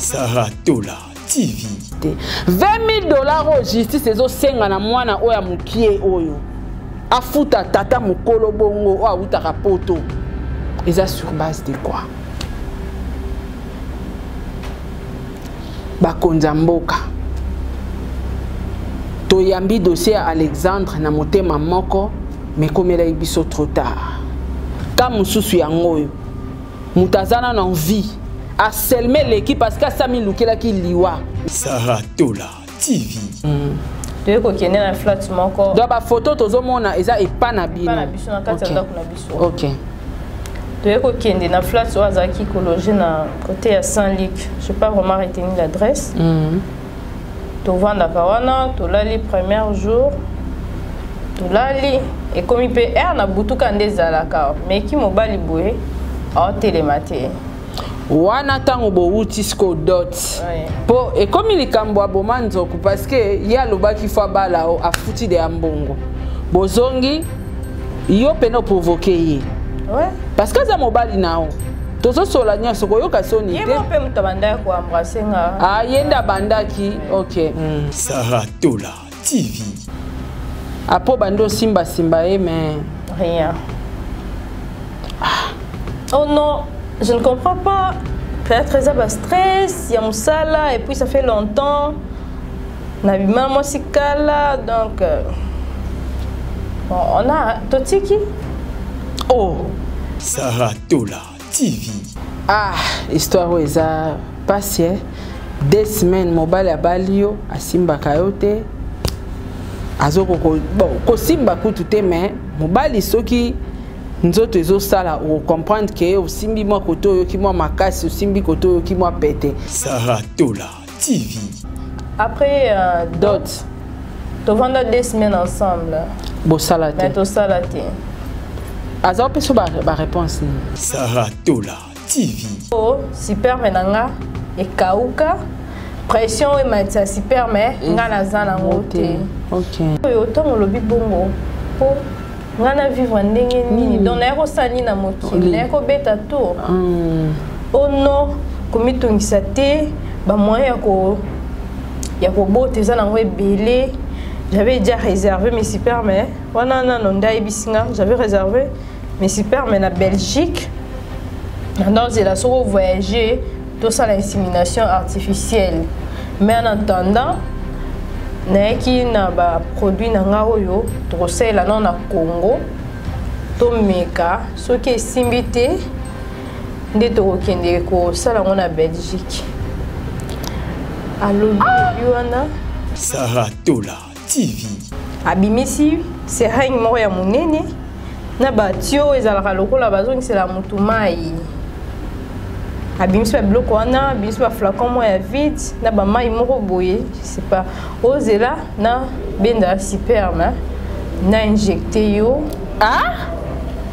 Sarah Tola TV. 20 000 dollars oyo justice ezosenga na mwana oyo ya mokie oyo afuta tata mokolo bongo oyo awutaka poto eza sur base de quoi bakonzi ya mboka toyambi dossier ya alexandre na motema moko mekomelaki biso trop tard ka mosusu yango oyo moto aza nano en vie aselme eleki parce que asami lukelaki liwa sara tola tv mm. toye kokende na flat moko donc bafoto tozomona eza epa na bino na biso na kati ya ndako na biso ok toye kokende na flat oyo azalaki kologe na kote ya saint luc je pas vraiment retenu l'adresse mm. tovandaka wana tolali première jour tolali ekomi mpe r na butuka nde ezalaka meki mobali boye aotelema te wana ntango bowuti siko dot mpo ekomi likambo aboma nzoku parceke ye alobaki fo abala o afuti deya mbongo bozongi yo pena oprovoke ye ouais. parce que aza mobali na yo tozosola nyonso koyoka soni te mpe moto abandaki koambrase nga ah, ye nde abandaki ok mm. sara tola tv apo ah, bandi osimbasimba ye mais rien ah. oh non je ne comprends pas peut-être eza bastress ya mosala et puis ça fait longtemps na bima mwasi kala donc euh, bon, on a totiki oh Sarah Tola TV ah histoire oyo eza pasi eh? deux semaines mobali abali yo asimbaka yo te azokoko bon kosimba kutu te mais mobali soki nzoto ezosala okomprendre ke osimbi mwa koto oyoki mwa makasi osimbi koto oyoki mwa pete sarah tola TV. Après euh, dot, tu vas deux semaines ensemble. Bosalate. Mais tu salate. Aza opesa ba, ba réponse nini? Sarah Tola TV. Oh, super menanga ekauka pression oyo ematisa super mais mm. nga naza nango te. OK. Oyo ntango olobi bongo po nga na vivre ndenge nini mm. donc naye kosala nini na mokili naye kobeta tour mm. o non komitungisa te bamoyen ya ko ya kobota eza nango ebele j'avais déjà réservé mes superme wana nano nde ayebisi nga j'avais réservé mes superme na belgique nandozela soko voyage tosala insémination artificielle mais en attendant nayaki na baproduit na ngai oyo tokosalela nao na congo tomeka soki esimbi te nde tokokende kosala yango na belgique alobi wana saratola TV. Abimisi seringue moko ya monene na batio ezalaka lokola bazongisela motu mai abimisi ba biloko wana abimisi ba flacon moko ya vide na bamai moko boye sais pas ozela na benda superme na injecte yo ah?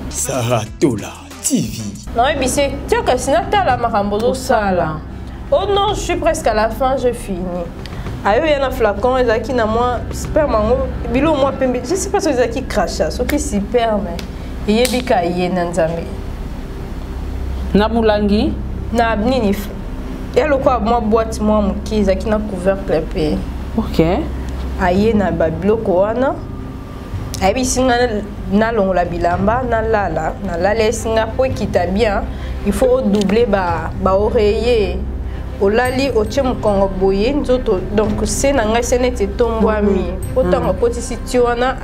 sarah tola TV. Non, mais c'est tu que sinon t'as la marambo au sala. Oh non, je suis presque à la fin, je finis. ayo ya na flacon ezalaki na mwa sperme yango bilo mwa pembe je sais pas soki ezalaki cracha soki sperme eyebika ye na nzambe na molangi na nini ya lokola mwa boite mwa moke ezalaki na couvercle mpe ok aye na babiloko wana ayebisi nga nalongola bilamba nalala nalalesi nga mpo ekita bien il faut odouble baoreiller ba olali otye mokongo boye nzoto donc se na ngai se neti etombwami mpo mm. ntango akotisi ti wana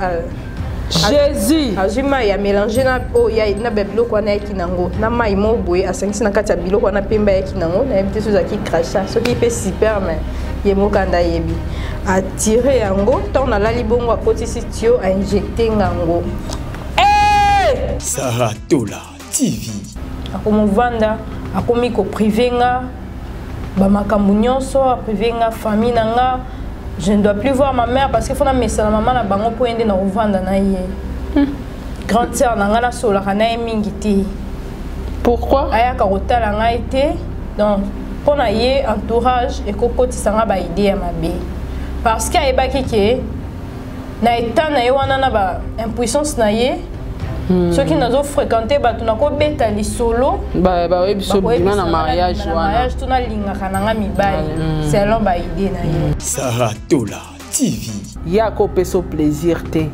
jésus azwi mai ya mélange na oyo na babiloko wana ayaki nango na mai moko boye asangisi na kati ya biloko wana mpembe ayaki nango nayebi te soki ozalaki cracha soki mpe superme ye mokanda ayebi tire yango ntango nalali bongo akotisi tio ainjecte ngango eh! sara tola tv akomovanda akomi koprive nga bamakambo nyonso aprive nga famille na nga je ne dois plus voir ma mère parce que fo namesana mama na bango mpo ye nde nakovanda na ye hmm. grande sœur na ngai nasolaka na ye mingi te pourquoi ayaka kotala ngai te donc mpo na ye entourage ekokotisa ngai baide ya mabe parce que ayebaki ke na etat na ye wana na ba impuissance na ye Hmm. soki nazofréquente bato nakobeta lisolo bayebi biso bima na mariage wana tuna alingaka na nga mibali hmm. selon baide na ye hmm. sarah tola TV. Yako peso plaisir te.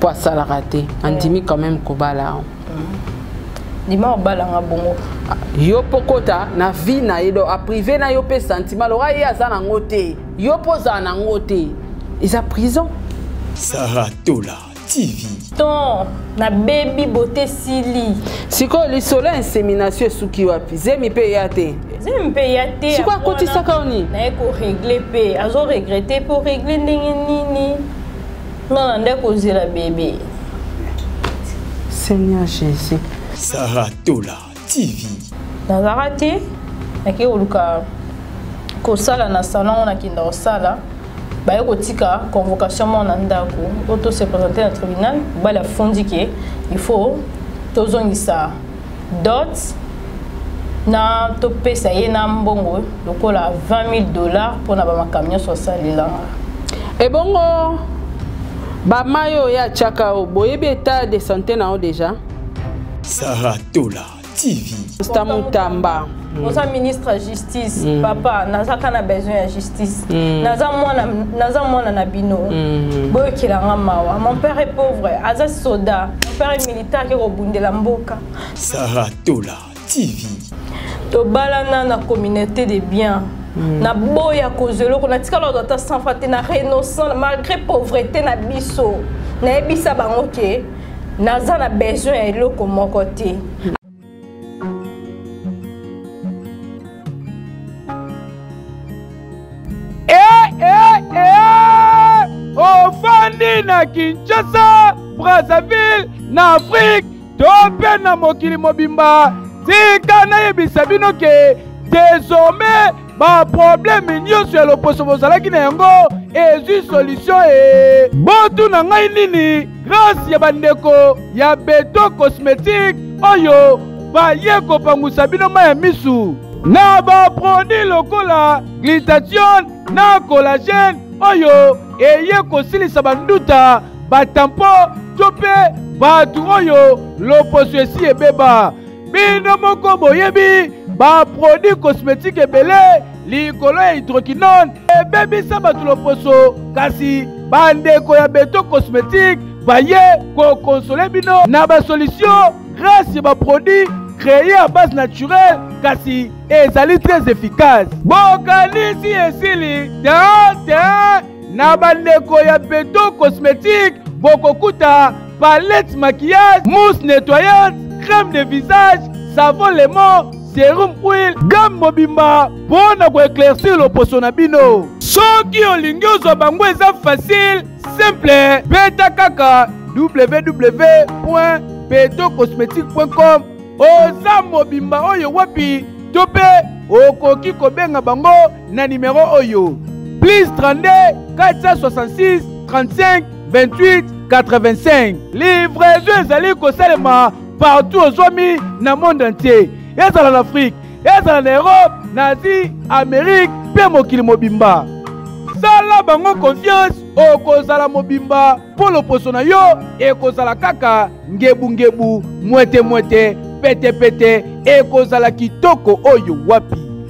Po asalaka te. Andimi quand même kobala. Dima mm. obala nga bongo. Ah, yo pokota na vie na ye do a privé na yo pe sentiment lora ye aza na ngote. Yo poza na ngote. Eza prison. Sarah Tola. TV. Ton, na baby beauté sili. Siko lisolo ya insemination esuki wapi? Zemi pe ya te. Zemi pe ya te. Siko akotisa ka oni? Na ye ko régler pe, azo regretter pour régler ndenge nini? Non, na nde kozela bébé. Seigneur Jésus. Sarah Tola. TV. Nazalaka te nakei koluka kosala na salon yango nakenda kosala baye kotika convocation moko na ndako oyo tose présente na tribunal mobali afundi ke il faut tozongisa dot na topesa ye na mbongo lokola 20 000 dollars mpo na bamakambo nyonso asalelanga ebongo bamayo oyo atyaka yo boyebi etat de santé na yo deja Sarah Tola TV. Costa Mutamba. Mm. oza ministre ya justice mm. papa naza ka na besoin ya justice mm. naza mwana naza mwana na bino mm. boyokela nga mawa mon père est pauvre aza soda mon père est militaire akekobundela mboka sarah tola TV. Tobalana na communauté de biens. Mm. na boya kozwa eloko natikala kozwa ata sanfa te na renonçant malgré pauvreté na biso nayebisa bango ke naza na besoin ya eloko moko te mm. na Kinshasa, Brazzaville, na Afrique to mpe na mokili mobimba tika nayebisa bino ke désormais baprobleme nyonso ya loposo bozalaki na yango ezwi solisio e botuna ngai nini grâce ya bandeko ya beto cosmétique oyo baye kopangusa bino mai ya misu na baprodi lokola glutathione na collagene oyo eye kosilisa banduta batampo to mpe bato oyo loposo esi ebeba bino moko boyebi baproduit cosmétique ebele likolo ya hydroquinone ebebisa bato loposo kasi bandeko ya beto cosmétique baye kokonsole bino na basolutio grâce ya baproduit créé à base naturelle kasi ezali très efficace bokanisi esili te te Na bandeko ya Beton Cosmétique, bokokuta palette maquillage, mousse nettoyante, crème de visage, savon lemon, serum huile, gamme mobimba mpo na koeclaircir loposo na bino. Soki olingi ozwa bango eza facile, simple, beta kaka www.betocosmetique.com oza mobimba oyo wapi to mpe okoki kobenga bango na nimero oyo plus 32 466 35 28 85 livraison ezali kosalema partout ozwami na monde entier ezala na afrike ezala na europe na asie amerike mpe mokili mobimba sala bango konfiance okozala mobimba mpo loposo na yo ekozala kaka ngebungebu mwetemwete petepete ekozala kitoko oyo wapi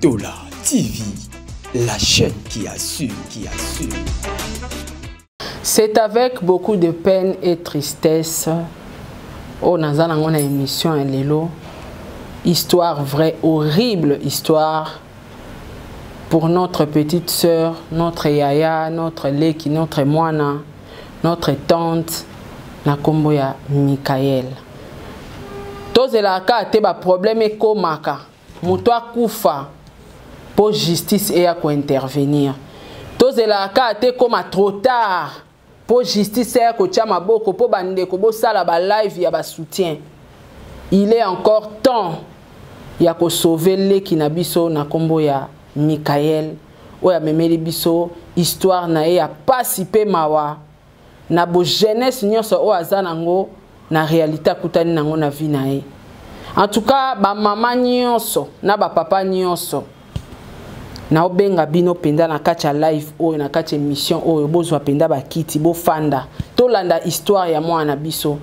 Dollar TV, la chaîne qui assure, qui assure. C'est avec beaucoup de peine et tristesse oh, on a une émission à l'élo histoire vraie horrible histoire pour notre petite sœur, notre yaya, notre leki, notre moana, notre tante na nkombo ya mikael tozelaka te baproblème ekomaka moto akufa mpo justice eya kointervenir tozelaka te ekoma trop tard mpo justice eya kotya maboko mpo bandeko bosala balive ya basoutien il est encore temps ya kosauve leki na biso na nkombo ya mikael oyo amemeli biso histoire na ye ya pasi mpe mawa na bojeunesse nyonso oyo aza nango na réalité akutani nango na vie na ye en tout cas bamama nyonso na bapapa nyonso naobenga bino mpenza na kati ya live oyo na kati ya émission oyo bozwa mpenza bakiti bofanda tolanda histoire ya mwana na biso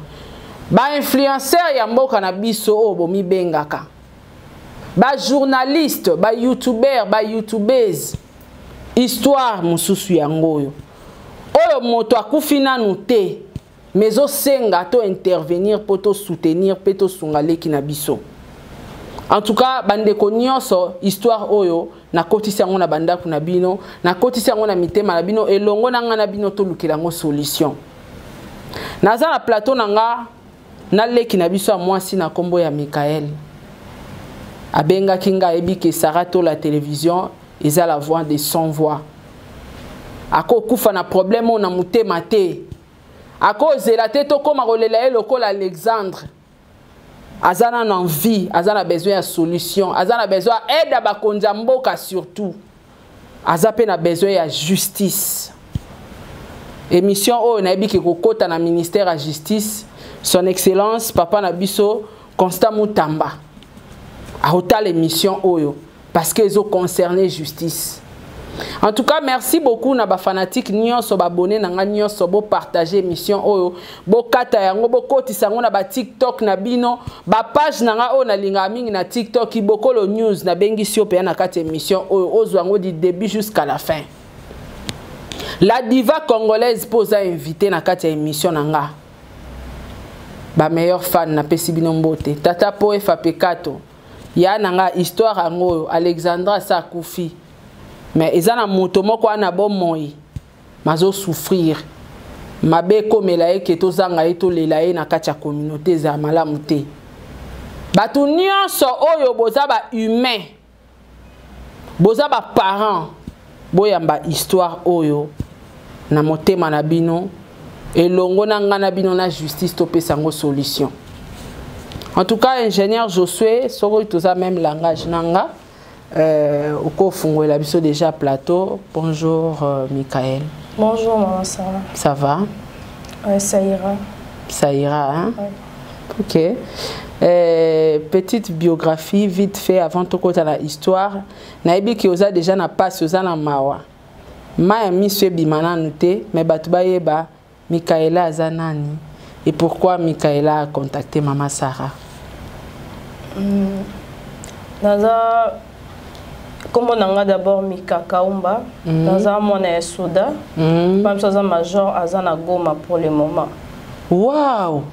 bainfluenceur ya mboka na biso oyo bomibengaka ba journaliste ba youtubeur ba youtubeuse histoire mosusu yango oyo oyo moto akufi nanu te mais ezosenga to intervenir mpo tosoutenir mpe tosunga leki na biso en tout cas bandeko nyonso histoire oyo nakotisi yango na bandako na bino nakotisi yango na mitema na bino elongo na ngai na bino tolukela yango solution naza na plateau na nga na leki na biso ya mwasi na nkombo ya mikael abengaki ngai ayebi ke sara to la télévision eza la voix de son voix akokufa na problème oyo na motema te akozela te tokóma kolela ye lokola alexandre aza nano envie aza na besoin ya solution aza na besoin ya aide ya bakonzi ya mboka surtout aza pe na besoin ya justice émission oyo nayebi ke kokota na ministère ya justice son excellence papa na biso constant mutamba akotala émission oyo parce que ezo concerne justice en tout cas merci beaucoup na bafanatike nyonso babone na ngai nyonso bopartage émission oyo bokata yango bokotisa yango na batiktok na bino bapage na ngai oyo nalingaka mingi na tiktok ibokolo news nabengisi yo mpenza na kati émission oyo ozwa yango du début jusqu'à la fin la diva congolaise mpo oza invité na kati ya émission na nga bameilleur fan napesi bino mbote tata mpo efa pekato ya na nga histoire yango oyo alexandra sa akufi mais eza na moto moko wana bomoi mazo souffrir mabe ekomela ye ke tozanga ye tolela ye na kati ya communauté ezala malamu te bato nyonso oyo boza ba humain boza ba parent boyamba histoire oyo na motema na bino elongo na ngai na bino na justice topesa yango solution en tout cas ingénieur josue soki toza même langage na nga Euh, okofungolela biso déjà plateau bonjour euh, michael bonjour maman sarah ça va euh, ça ira ça ira hein? ouais. ok euh, petite biographie vite fait avant tokota na histoire nayebi ke oza déjà na pasi oza na mawa mai ya miso ebima nanu te mai bato bayeba Michaela aza nani et pourquoi Michaela a contacté maman Sarah? Mm. Naza kombo na nga d'abord mika kaumba mm. naza mwana ya soda mm. papa biso aza major aza na goma pour le moment wow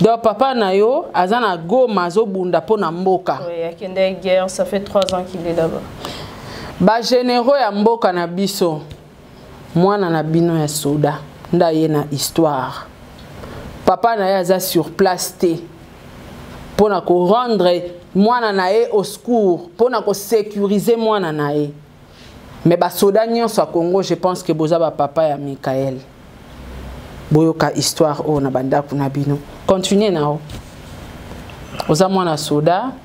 donc papa na yo aza na goma azobunda mpo na mboka oui, akendaki guerre ça fait 3 ans qu'il est là-bas bagénéraux ya mboka na biso mwana na bino ya soda nda ye na histoire papa na ye aza sur place te mpo na korendre mwana na ye au secours mpo na kosécurise mwana na ye mais basoda nyonso ya congo je pense ke boza bapapa ya mikael boyoka histoire oyo na bandako na bino continue na yo oza mwana soda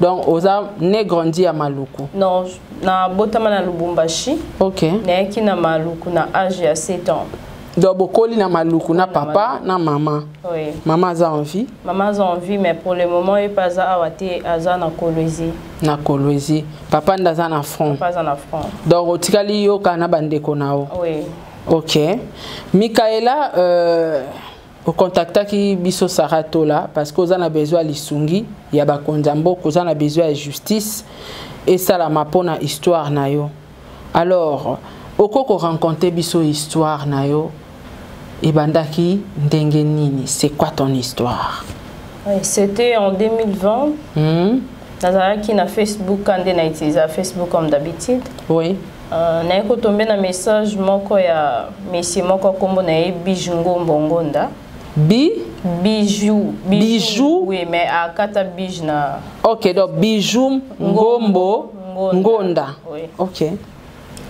donc oza ne grandi ya maluku non nabotama na lubumbashi ok nayaki na maluku na age ya 7 ans donc bokoli na maluku na papa na mama oui. mama aza en vie mama aza en vie mais pour le moment ye mpe aza awa te aza na kolwezi na kolwezi papa nde aza na front papa aza na front donc otikali yoka na bandeko na yo oui. ok mikaela euh... ocontactaki biso sara tola parce que oza na besoin ya lisungi ya bakonzi ya mboka oza na besoin ya justice esalama mpo na histoire na yo alors okoki korencontre biso histoire na yo ebandaki ndenge nini c'est quoi ton histoire c'était en 2020 hmm? nazalaki na facebook nde na utilisa facebook comme d'habitude oui Uh, naye kotombe na message moko ya messie moko akombo na ye bige ngombo ngonda bi bijou bijou oui mais akata bige na ok donc bijou ngombo ngonda, ngonda. Oui. ok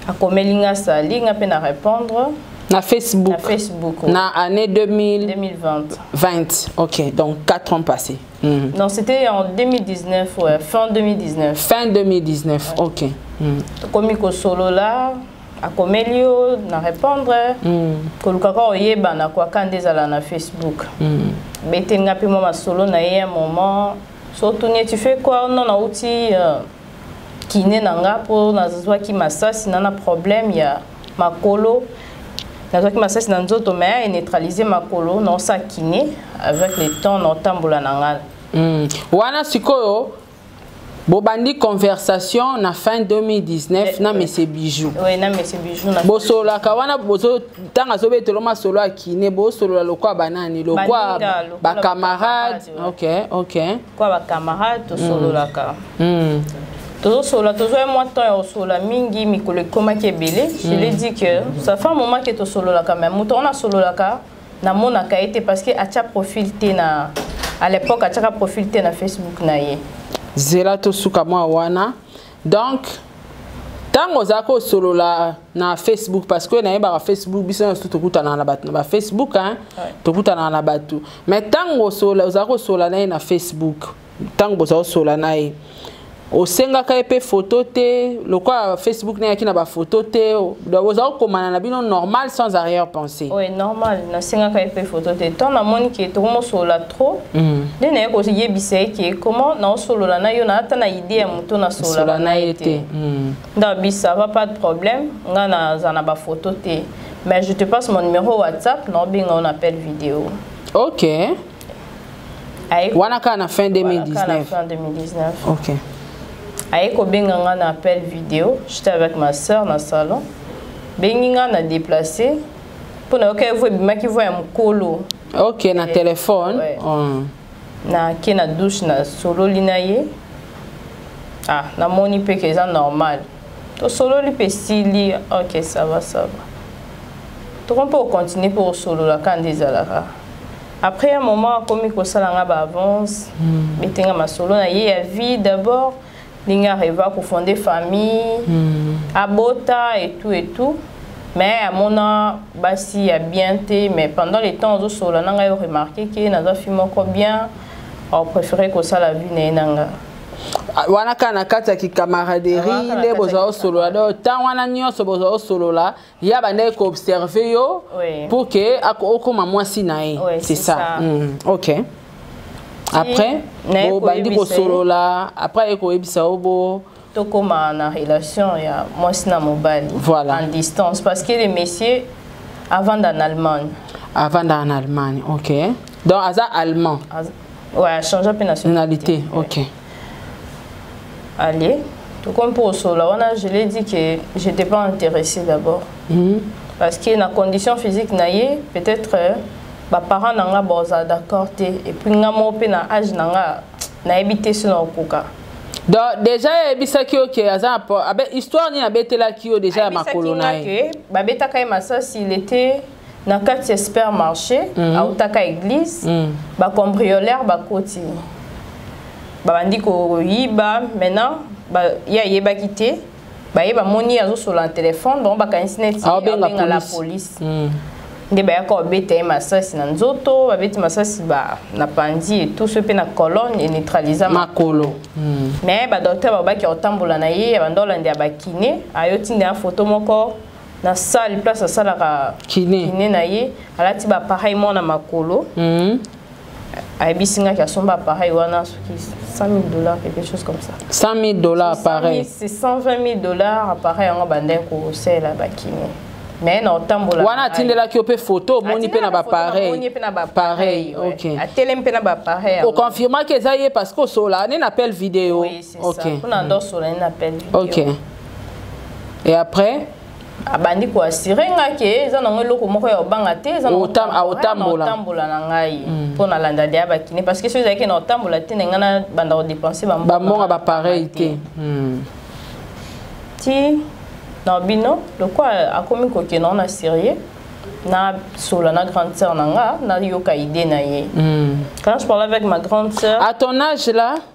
akomeli nga sali nga mpe na répondre na facebook na, facebook, na année 2000... 2020 20 ok donc 4 ans passés Mm. Non, c'était en 2019, ouais, fin 2019. Fin 2019, ouais. ok. Mm. Komi kosolola, akomeli yo na répondre mm. koluka kaka oyebana kwaka nde ezala na facebook mm. bete nga mpe mwa masolo na ye ya moment so otuni tu fais quoi non nauti euh, kine na nga mpo nazwaki masasi na na problème ya makolo nazwaki masasi na nzoto me aye neutralise makolo naosa kine avec le temps naotambola na nga mm. wana sikoyo bobandi conversation na fin 2019 eh, na eh. mese bijou oui, na mese bijou na bosololaka wana bozo tanga azobetelo masolo ya kine bosolola lokwa banani lokwa bacamarade ok ok kwa ba camarade tosololaka mm. mm. tozosolola tozwai mwa temps ya kosolola mingi mikolo ekomaki ebele je l'ai mm. dit que ça fait un moment ke tosololaka mai moto wana asololaka namonaka ye te parce que atya profil te na à l'époque atyaka profil te na facebook na ye zela tosuka mwa wana donc ntango ozalaki kosolola na facebook parce que nayebaka facebook biso nyonso tokutanaka na bato na bafacebook hein? ouais. tokutanaka na bato mais ntango ozala kosola na ye na facebook ntango bozala kosola na ye osengaka ye mpe foto te lokola facebook nayaki na bafoto te ozala kokomana na bino normal sans arrière pensée oui normal nasengaka ye mpe foto te ntango namoni ke tokomosolola trop mm. nde naye koyebisa ye ke comment naosolola na yo na ata na idée ya moto nasololaka na ye te mm. Dans bis, ça va pas de problème. Nga na zana ba photo te. Mais je te passe mon numéro WhatsApp, non binga on appelle vidéo. OK. Aïe. Wana ka na fin 2019. Wana ka na fin 2019. OK. Aïe ko binga nga na appel vidéo. J'étais avec ma sœur na salon. Bengi nga na déplacer. Pour na okay vous bimaki voya mukolo. OK na eh, téléphone. Ouais. Mm. nake na douche nasololi na ye ah, namoni mpe ke eza normal tosololi mpe esili ok sava sava toko mpe okontinue mpe osolola ka nde ezalaka après ya moment akomi kosala nga baavance mm. betenga masolo na ye ya vie d'abord ndenge areva kofonde famille mm. abota et tout et tout mais amona basi ya bien te mais pendant le temps ozosolola na ngai oremarke ke naza fi moko bien opréféré kosala vie na ye na ngai Ah, wana kaka na kati ya kikamaraderie nde bozwa osolola donc ntango wana nyonso bozwa osolola ye abandaki koobserve yo oui. pour ke okoma mwasi na ye oui, c'est ça, ça. Mm. ok après obandi kosolola après aye koyebisa yo bo tokóma na relation ya mwasi na mobali voilà. en distance parce que le monsieur avanda na allemagne avanda en allemagne ok donc aza allemand Az... ouais, achangea mpe nationalité, nationalité. ok ouais. allez tokomi mpo osola wana je l'ai dit que j'étais pas intéressé d'abord mm -hmm. parce que na condition physique na ye peut-être euh, baparent na nga baoza d'accord te epuis nga moko mpe na age na nga nayebi te soki nakokoka donc déjà ayebisaki yo ke aza abe histoire nini abetelaki yo déjà ya makolo na ye babetaka ye masasi il était na kati ya supermarché mm -hmm. autaka église mm -hmm. bacambrioleur bakoti babandi koyiba maintenant ba, ye ayebaki te baye bamoni azosola na telefone bango bakanisi neti ah, abenga la police mm. nde bayaka babeta ye masasi na nzoto babeti masasi ba, na panzi etuso mpe na colonne eneutralisa makolo mm. mais badoktere babaki kotambola na ye abanda olanda ya bakine ayoti nde na foto moko na salle place asalaka kine na ye alati bapareil mwana makolo mhm. ayebisi ngaki asomba appareil wana soki 100 000 dollars quelque chose comme ça 100 000 dollars appareil c'est 120 000 dollars appareil yango bandai kosela bakine mais na otambola wana atindelaki yo mpe photo omoni mpe na bapareil pareil ok atelemi mpe na bapareil oconfirmaki eza ye parce que osola nini appel video okay. mpo na ndoso na ye na pele okay. et après abandi koassure nga ke eza nango eloko moko ya obanga te ezaotambola na ngai mpo mm. nalanda deya bakine parce que soki ezalaki na otambola te na ngai na banda kodepense bambonga bapareil te mm. ti na bino lokola akomi kokende ngo na syrie na sola na grande sœur na nga nayoka idée na ye mm. quand je parle avec ma grande sœur à ton âge là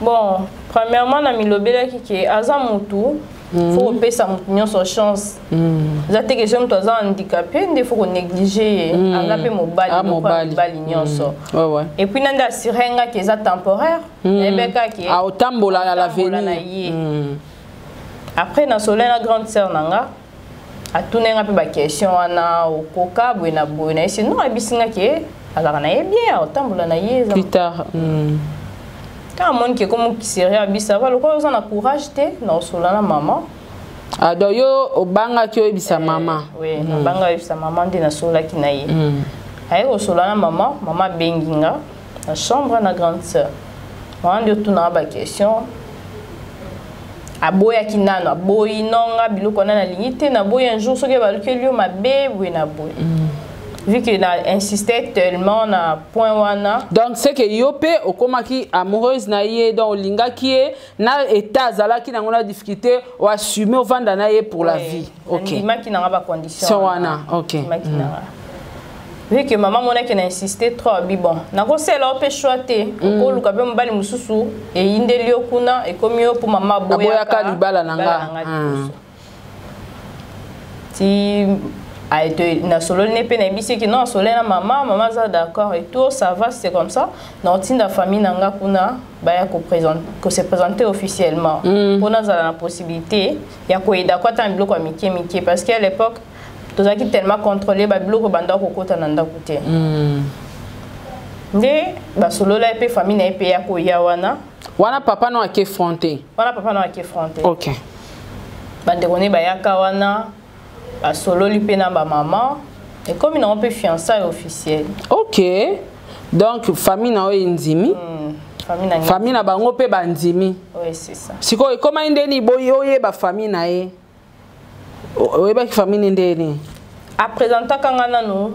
bon premièrement na milobelaki ke aza mutu mm. faut kopesa mutu nyonso chance mm. eza te kesio mutu aza handicapé nde faut konéglige ye mm. aza mpe mobali ah, mobali nyonso mm. et puis na nde asire ngaki eza temporaire nayebekaki mm. aotambola ah, na laveni na ye mm. après nasolai na grande sœur na nga atunai nga mpe baquestion wana okoka boye na boye na ye si non ayebisi nga ke azalaka na ye bien akotambola na ye ntango hmm. amoni ke komokiseri abisa va lokola oza na courage te na osola na mama ah, donc yo obangaki oyebisa eh, mama oui hmm. nabanga oyebisa mama nde nasololaki na ye hmm. aye kosola na mama mama abengi nga na chambre na grande sœur wana nde otunaka baquestion aboyaki nano aboyi nonga biloko wana nalingi te naboyi un jour soki balukeli yo mabe boye na boye mm. vu que na insistait tellement na point wana donc c'est que yo mpe okomaki amoureuse na ye donc olingaki ye na état azalaki nango na difficulté oassume ovanda na ye pour oui. la vie okay. nandimaki nanga ba condition so wana okay. ndimaki mm. nanga vu que mama monaki na insiste trop abi bon nakosela yo mpe choix te mm. okoluka mpe mobali mosusu eyindeli yo kuna ekomi yo mpo mama aboyaka libala na nga mm. ti nasololi ne mpe nayebisi eke non asololi na mama mama aza d'accord et tout ça va c'est comme ça na otinda famille na nga kuna baya kose présenter officiellement mpo mm. nazala na possibilité ya koyeda ko ata na biloko ya mike mike parce que à l'époque tozalaki tellement contrôlé babiloko bandako kokota na ndako te mm. nde basolola ye mpe famille na ye mpe ya koya wana wana papa no ake fronte wana papa no ake fronte ok bandeko ne bayaka wana asololi mpe na bamama ekomi nango mpe fiançaille officiel ok donc famille na yo endimi mm, famille na bango mpe bandimi oui, sikoyo ekomai ndeni boyi oyeba famille na ye oyebaki famille nde ndeni apresentaka ngai nano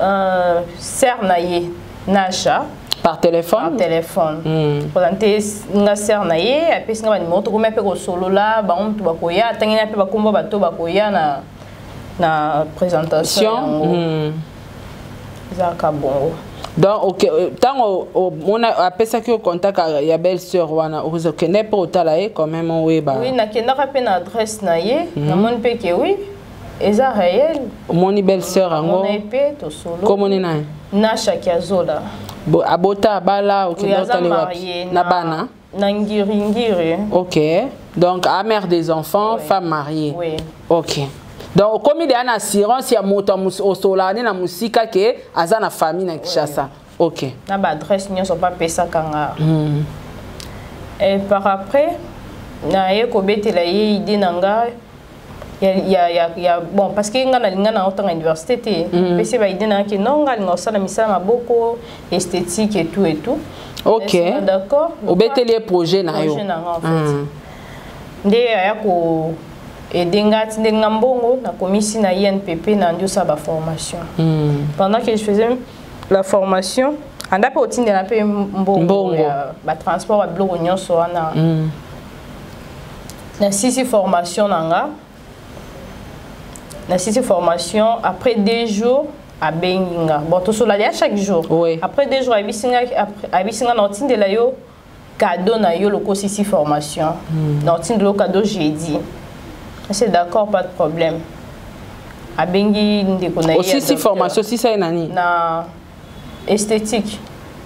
euh, sœur na ye Nasha par téléphone par téléphone hmm. mpona nte nga sere na ye apesi nga banimero tokomi mpe kosolola bango motu bakoya atangi na mpe bakombo bato bakoya na na présentation yango hmm. ezalaka bongo donc okay, euh, ntango omona apesaki yo contact ya belle sœur wana okende mpe otala ye quand même oyeba oui nakendaka mpe na adresse na ye hmm. namoni mpe ke oui eza réel omoni belle sœur yango komoni naye nasha kiazola abota abala okendotali wapi na bana na ngiringiri ok donc a mère des enfants oui. femme mariée oui. ok donc okomi deya na assurance ya moto osola ne na mosika ke aza na famille na kinshasa oui. ok na ba adresse nyonso mpe apesaka nga mm. et par après naye kobetela ye idée na nga ya, ya, ya, ya bon parce que nga nalinga na otanga université te mm. pesi ba idée na yaki non nga alinga osala misala maboko esthétique et tout et tout ok d'accord obeteli ye projet na yo mm. nde aya ko aide nga ti ndenge nga mbongo nakomisi na inpp na ndiosa baformation mm. pendant que je faisais la formation anda mpe otindela mpe mbongo ya batransport ya biloko nyonso wana mm. nasisi formation na nga nasisi formation après deux jours abengi nga bon tosolali ya chaque jour oui. après deux jours ayebisi nga na otindela yo cadeau na yo lokosisi formation mm. donc tindelo cadeau jeudi c'est d'accord pas de problème abengi ndeko na ye osisi formation osisa ye nani na esthétique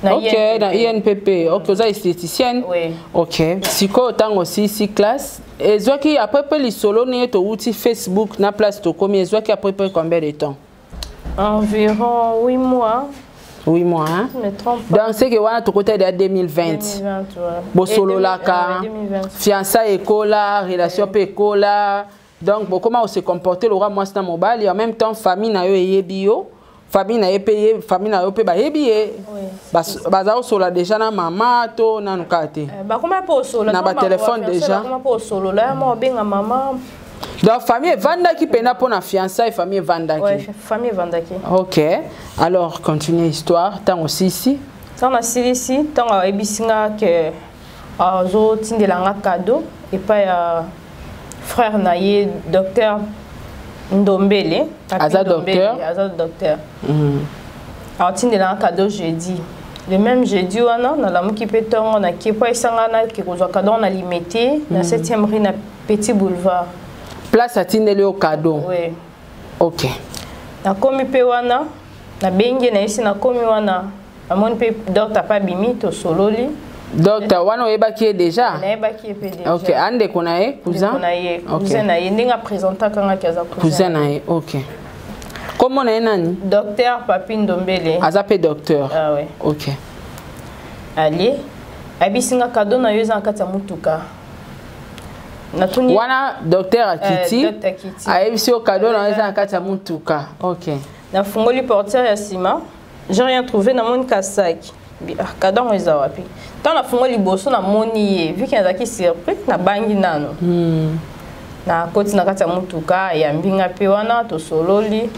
na ok INPP. na inpp ok oza esthéticienne oui. ok sikoyo ntango osisi classe ezwaki après mpe lisolo ndenge towuti facebook na place tokomi ezwaki après mpe combien de temps Environ 8 mois. Oui, moi. Hein? Je me trompe pas. Donc, c'est que voilà, tu côté de 2020. 2020, ouais. Bon, solo là, fiançailles écola, relation ouais. écola. Donc, bon, comment on se comporter, le roi, moi, c'est dans mon bal. Et en même temps, famille, n'a eu bio. famille na ye mpe ye famille na yo mpe bayebi ye baza kosola déjà na mama to nanu kaka te eh, na batelefone déjà donc famille evandaki mpena mpo na fiançai famille evandaki ouais, famille evandaki ok alors continue histoire ntango osilisi ntango nasilisi ntango ayebisi nga ke azotindela ah, nga cadeau epai ya frère na ye docteur ndombele aza docteur aza docteur mm. atindela nga cadeau jeudi le même jeudi wana nalamuki mpe ntongo nakie mpo esangana ke kozwa cadeau na limete na 7e mm. rue na Petit boulevard. Place atindeli yo cadeau. Oui. Ok. Nakomi pe wana na bengi na yesi nakomi wana amoni pe docteur pa bimi to sololi. Docteur wana oyebaki ye déjà. Nayebaki ye pe déjà. Ok, ande ko na ye cousin. Ko na ye. Cousin na ye ndenge présenta kanga ki aza cousin. Cousin na ye. Ok. Comment na ye nani? Docteur Papi Ndombele. Aza pe docteur. Ah ouais. Ok. Allez. Abisinga cadeau na yo eza na kati ya mutuka. natuni wana docteur akiti eh, ayebisi yo kado na eza na kati ya motuka ok nafungoli portiere ya nsima je rien trouvé namoni kasaki ah, kado yango eza wapi ntango nafungoli liboso namoni ye viki nazalaki surpris nabangi nano hmm. nakoti na kati ya motuka yambi nga mpe wana tosololi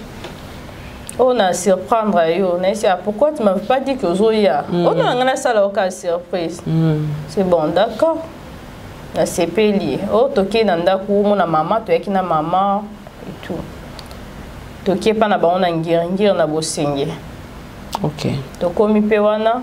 oyo na surprendre yo nayesi ya pourquoi tu m'avais pas dit que ozoya mm. oyo nanga nasala oka surprise mm. c'est bon d'accord nasepeli oyo oh, tokei na ndako omona mama toyaki na mama etout tokei mpa na bango na ngiringiri na bosenge okay. tokómi mpe wana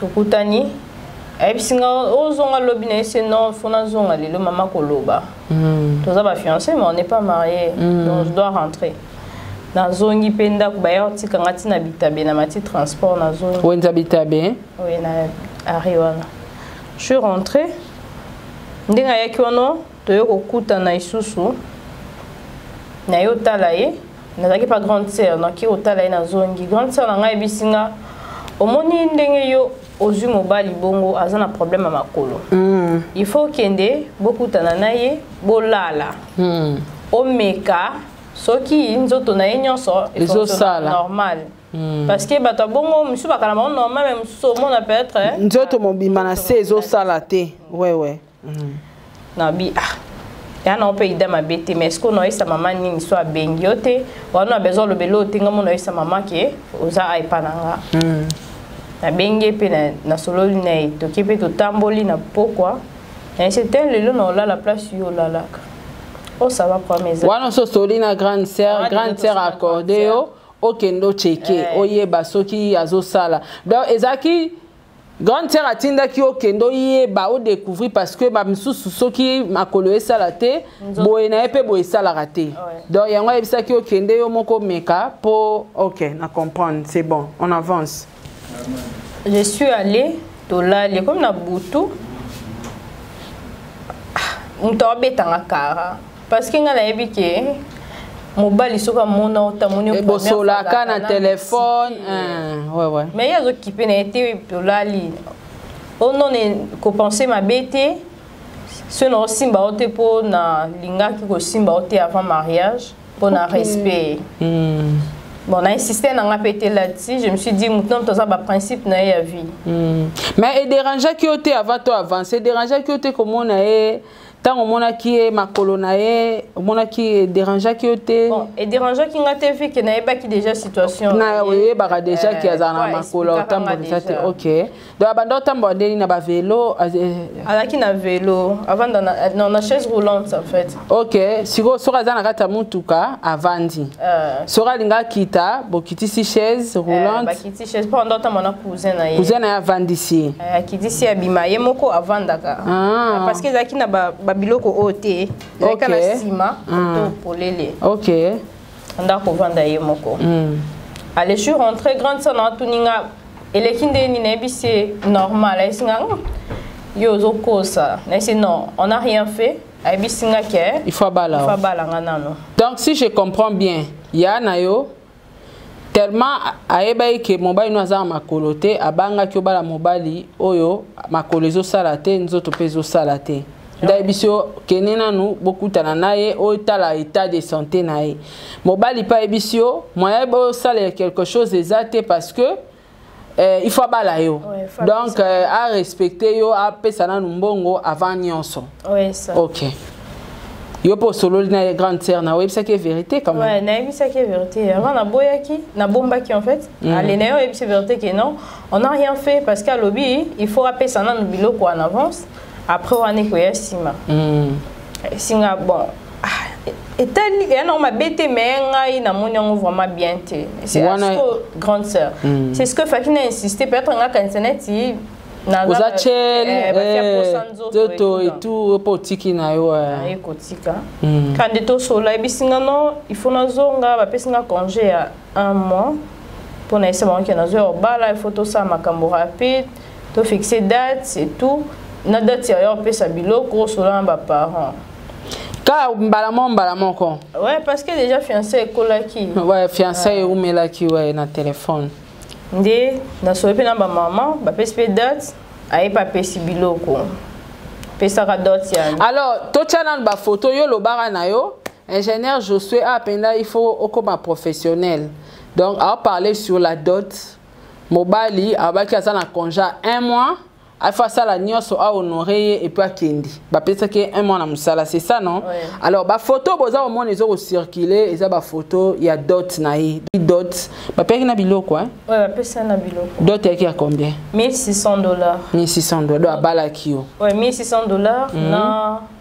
tokutani ayebisi nga ozonga lobi na ye se non fo nazonga lelo mama koloba hmm. toza bafiance mais on n'est pas marié hmm. donc je dois rentrer nazongi mpe ndako baye otika nga ntina bitabe na mati transport nazongi wenza bitabe oui na arri wana je suis rentré ndenge ayaki wana toye kokutana lisusu naye otala ye nazalaki pa grande sœur naki kotala ye nazongi grande sœur na ngai ebisi nga omoni ndenge yo ozwi mobali bongo aza na problème ya makolo mm. il faut okende bokutana na ye bolala mm. omeka soki nzoto na ye nyonso ezosala normal Hmm. parce que bato ya bongo mosusu bakala bango normal me mosusu omona peut-être nzoto mobimba na se ezosala te wewe mm. na bi ah ya na mpe ida mabe te mais eske onoyesa mama nini so abengi yo te wana besoin olobela oyo te nga monoyesa mama ke oza aipa na nga hmm. nabengi ye mpe nasololi na ye toki mpe totamboli na pokwa na certain lelo na olala place yo olalaka osala oh, promesa wana ososoli na grande sœur grande sœur accorde yo okende ocheke eh. oyeba soki azosala donc ezalaki grande sœur atindaki yo kende oyeba odecouvrir parce que bamisusu soki makolo esala te boye na ye mpe boye esalaka te donc yango ayebisaki yo kende yo moko meka mpo ok na comprendre c'est bon on avance je suis allé tolali ekomi na butu ah, moto abetanga kara parce que nga nayebi ke mobali soki amona otamoniobosolaka eh, na telefone eh, mais ye azokipe na ye te olali onone oh, kopense mabe te soki na osimba yo te mpo nalingaki kosimba yo te avant mariage mpo na respect hmm. bon na insiste na nga mpe te lati je me suis dit moto moto aza baprincipe na ye ya vie hmm. mais ederangeaki yo te avant to avance ederangeaki yo te komona ye ntango omonaki ye makolo na ye omonaki ederangeaki yo te bon, ederangeaki nga te vike nayebaki déjà situation na oyebaka déjà eh, ke azala na makolo otambolisa te ok donc abanda otambola ndeni na bavelo azalaki na velo avanda na, eh, non, na chaise roulante en fait ok sikoyo soki aza na kati ya motuka avandi uh. soki alinga akita bokitisi chaise eh, roulante uh, chez po ndo tamona cousin na ye cousin na ye avandisi ye eh, akitisi abima ye moko avandaka ah. parce que ezalaki na babiloko oyo te ezalaki na nsima ah. to polele ok ndako ovanda ye moko mm. ale sur rentre grande sœur na atuni nga eleki nde nini nayebisi ye normal ayebisi nga hmm, yo ozokosa nayebisi non on a rien fait ayebisi nga ke il faut abala nga nano donc si je comprends bien ya na yo tellement ayebaki ke mobali no aza na makolo te abangaki obala mobali oyo makolo ezosala te nzoto mpe ezosala te ndai biso kende nanu bokutana na ye otala état de santé na ye mobali mpe ayebisi yo moyen bosalela quelque chose eza te parce que eh, il faut abala yo ouais, donc euh, a respecter yo apesa nanu mbongo avant nyonso ouais, ok yo mpe osololi na ye grande sœur na oyebisaki ye vérité quand même ouais, nayebisaki ye vérité avant naboyaki nabombaki en fait mm. ale na ye oyebisi vérité ke non on a rien fait parce que alobi il faut apesa nanu biloko en avance après wana ekoya nsima mm. esinga bon etali eya nango mabe te me ngai namoni yango vraiment bien te ceaco grande sœur hmm. c'est ce que faki na insiste peut-être nga kanisa neti oza chel eh, eh, toto etout mpo otiki na yo eh. ekotika hmm. kande tosola yebisi nga no il faut nazonga bapesi nga congé ya un mois mpo na ese bango ke nazo ya obala il faut tosala makambo rapide to fixe date et tout na date ya ya opesa biloko osola na baparent kaka mbala moko mbala moko ouais parce que déjà fiancé ekolaki ouais fiancé ouais. eumelaki ouais na telefone nde nasoyi mpe na bamama bapesi mpe date aye mpe apesi biloko pesaka dot ya alors totya nanu bafoto yo olobaka na yo ingénieur josue awa mpenza il faut okoma professionnel donc aoparle sur la dot mobali abaki aza na conja un mois afa asala nyonso ahonore ye epuis akende bapesaki ye un mois na mosala c'est ça non oui. alors bafoto boza komona eza kocircule eza bafoto ya dot na ye dot bapeyaki na biloko eh? oui, bapesa na biloko dot eyaki ya combien 1600 dollars 1600 dollars do abalaki yo oui, 1600 dollars mm -hmm. na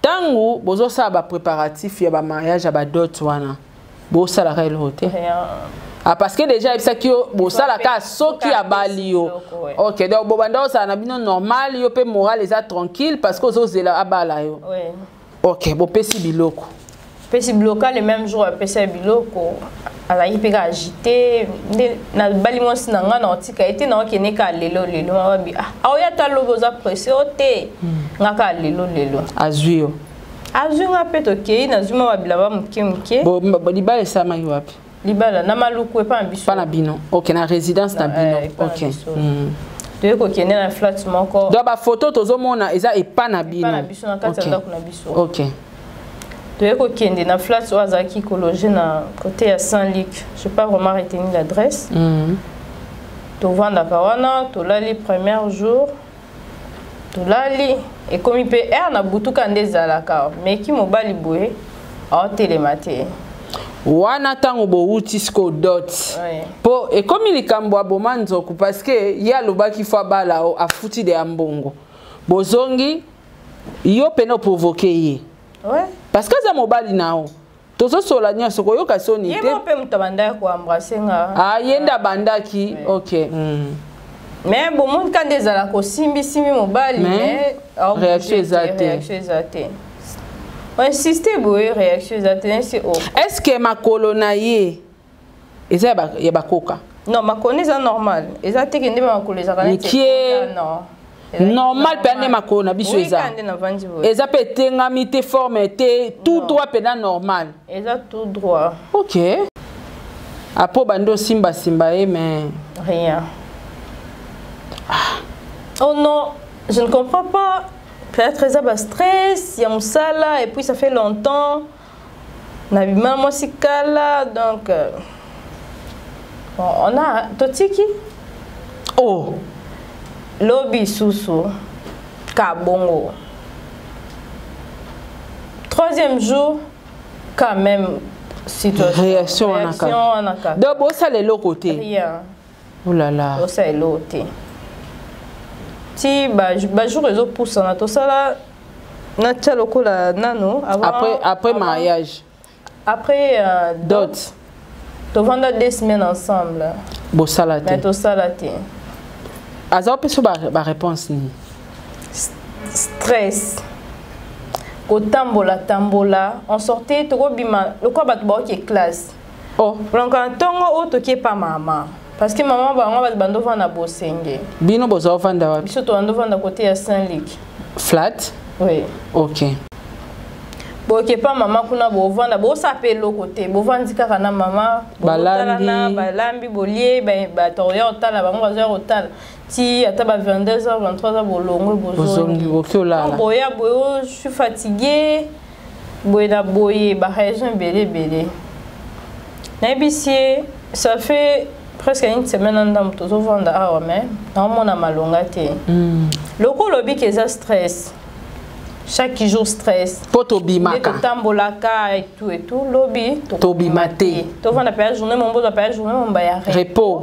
Tango bozo sala ba préparatifs ya ba mariage ya ba dot wana. Bo sala ka eloko te. Ah parce que déjà ebisaki yo bo sala ka soki ya bali yo. OK donc bo banda osala na bino normal yo pe moral eza tranquille parce que ozo zela abala yo. Oui. OK, bo pesi biloko. mpe sibloka le même jour apesa ye biloko azalaki mpe ka agite nde nabali mwasi na ngai naotika ye te naokende ka lelo lelo mababi ah, aoya ata lobi oza presse o te hmm. nga ka lelo lelo azwi yo azwi nga mpe tokei nazwi mwa babilaba moke moke libala esalamaki wapi libala na maluku epa na biso epa na bino ok na résidence na bino eh, ok hmm. toyei kokende na flat moko donc bafoto tozomona eza epa na bino na biso na kati ya ndako na biso ok toyei kokende na flat oyo azalaki kologe na côté ya saint luc je pas vraiment retenu l'adresse hmm. tovandaka wana tolali premier jour tolali ekomi mpe r na butuka nde ezalaka meki mobali boye aotelema te wana ntango bowuti siko dot mpo ekomi likambo aboma nzoku parceke ye alobaki fo abala o afuti de ya mbongo bozongi yo mpena oprovoke ye parceke aza mobali na yo tozosola nyonso koyoka soni te mpe moto abandaki koambrase nga ah, ye nde abandaki ok hmm. mais bomoni ka nde ezala kosimbisimbi mobali réaction eza te insiste boye réaction eza te nesi est ce que makolo na ye eza ya ba, ya ba koka non makoni eza normal eza te kende ba makolo ezaka mikie normal mpe ane makolo na biso eza eza mpe etengami te forme te tout droit mpenza normal eza tout droit ok apo ah, bandi osimbasimba ye mais rien ah. oh non je ne comprends pas peut-être eza ba stress ya mosala et puis ça fait longtemps na bima mwasi kala donc euh, on a totiki oh lobi susu kabongo troisième jour quand même situation wana kaka donc bosala eloko te olala oh osala eloko te ti bajour ezopusana tosala natya lokola nano après, après avant, mariage après euh, dot, dot. tovanda deux semaines ensemble bosala te tosala te aza wapi so baréponse nini stress kotambola tambola on sortait tokobima lokola bato baoki classe oh. donc na ntongo oyo tokie pa mama parce que mama bango bato bando vanda bosenge bino boza ovanda wapi biso tobando vanda kote ya saint luc flat oui ok boke pa mama kuna bovanda bosala mpe eloko te bovandi kaka na mama botalana balambi bolie bato oya kotala bango bazoya kotala ti ata ba 22 heures 23 heures bolongwe bozongi boya boye oh, je suis fatigué boye na boye baraison ebele ebele nayebisi ye ça fait presque une semaine anda moto ozovanda awa mai naomona malonga te mm. loko olobi ke eza stress chaque jour stress mpo tobimaka totambolaka etout etout lobi tobima te tovanda mpe ya journée mombo ozwa mpe ya journée momba ya repos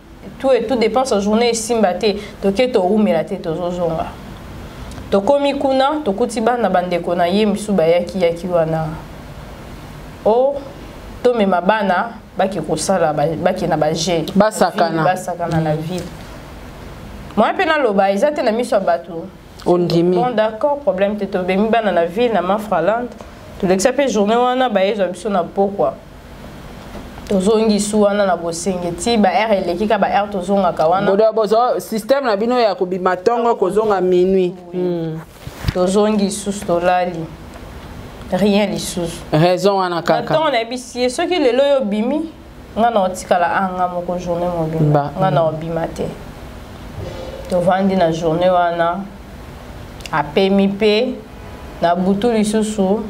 tout et tout dépense journée esimba te toke towumela te tozozonga tokomi kuna tokuti bana bandeko na ye misusu bayaki yaki wana o tomema bana bake kosala bake na baje basakana basakana na ville moya mpe naloba eza te na miso ya bato ondimi bon d'accord problème te tobemi bana na ville na mafralande tolekisa mpe journée wana bayezwa biso na pokwa tozongisu wana na bosengi ti ba heure eleki ka ba heure tozongaka wana bodo bozo système na bino ya kobima tongo kozonga minuit hmm. tozongi lisusu tolali rien lisusu raison wana kaka ntango nayebisi ye soki lelo yo obimi nga na otikala a ah, nga moko journée mobimba nga na obima te tovandi na journée wana apemi mpe na butu lisusu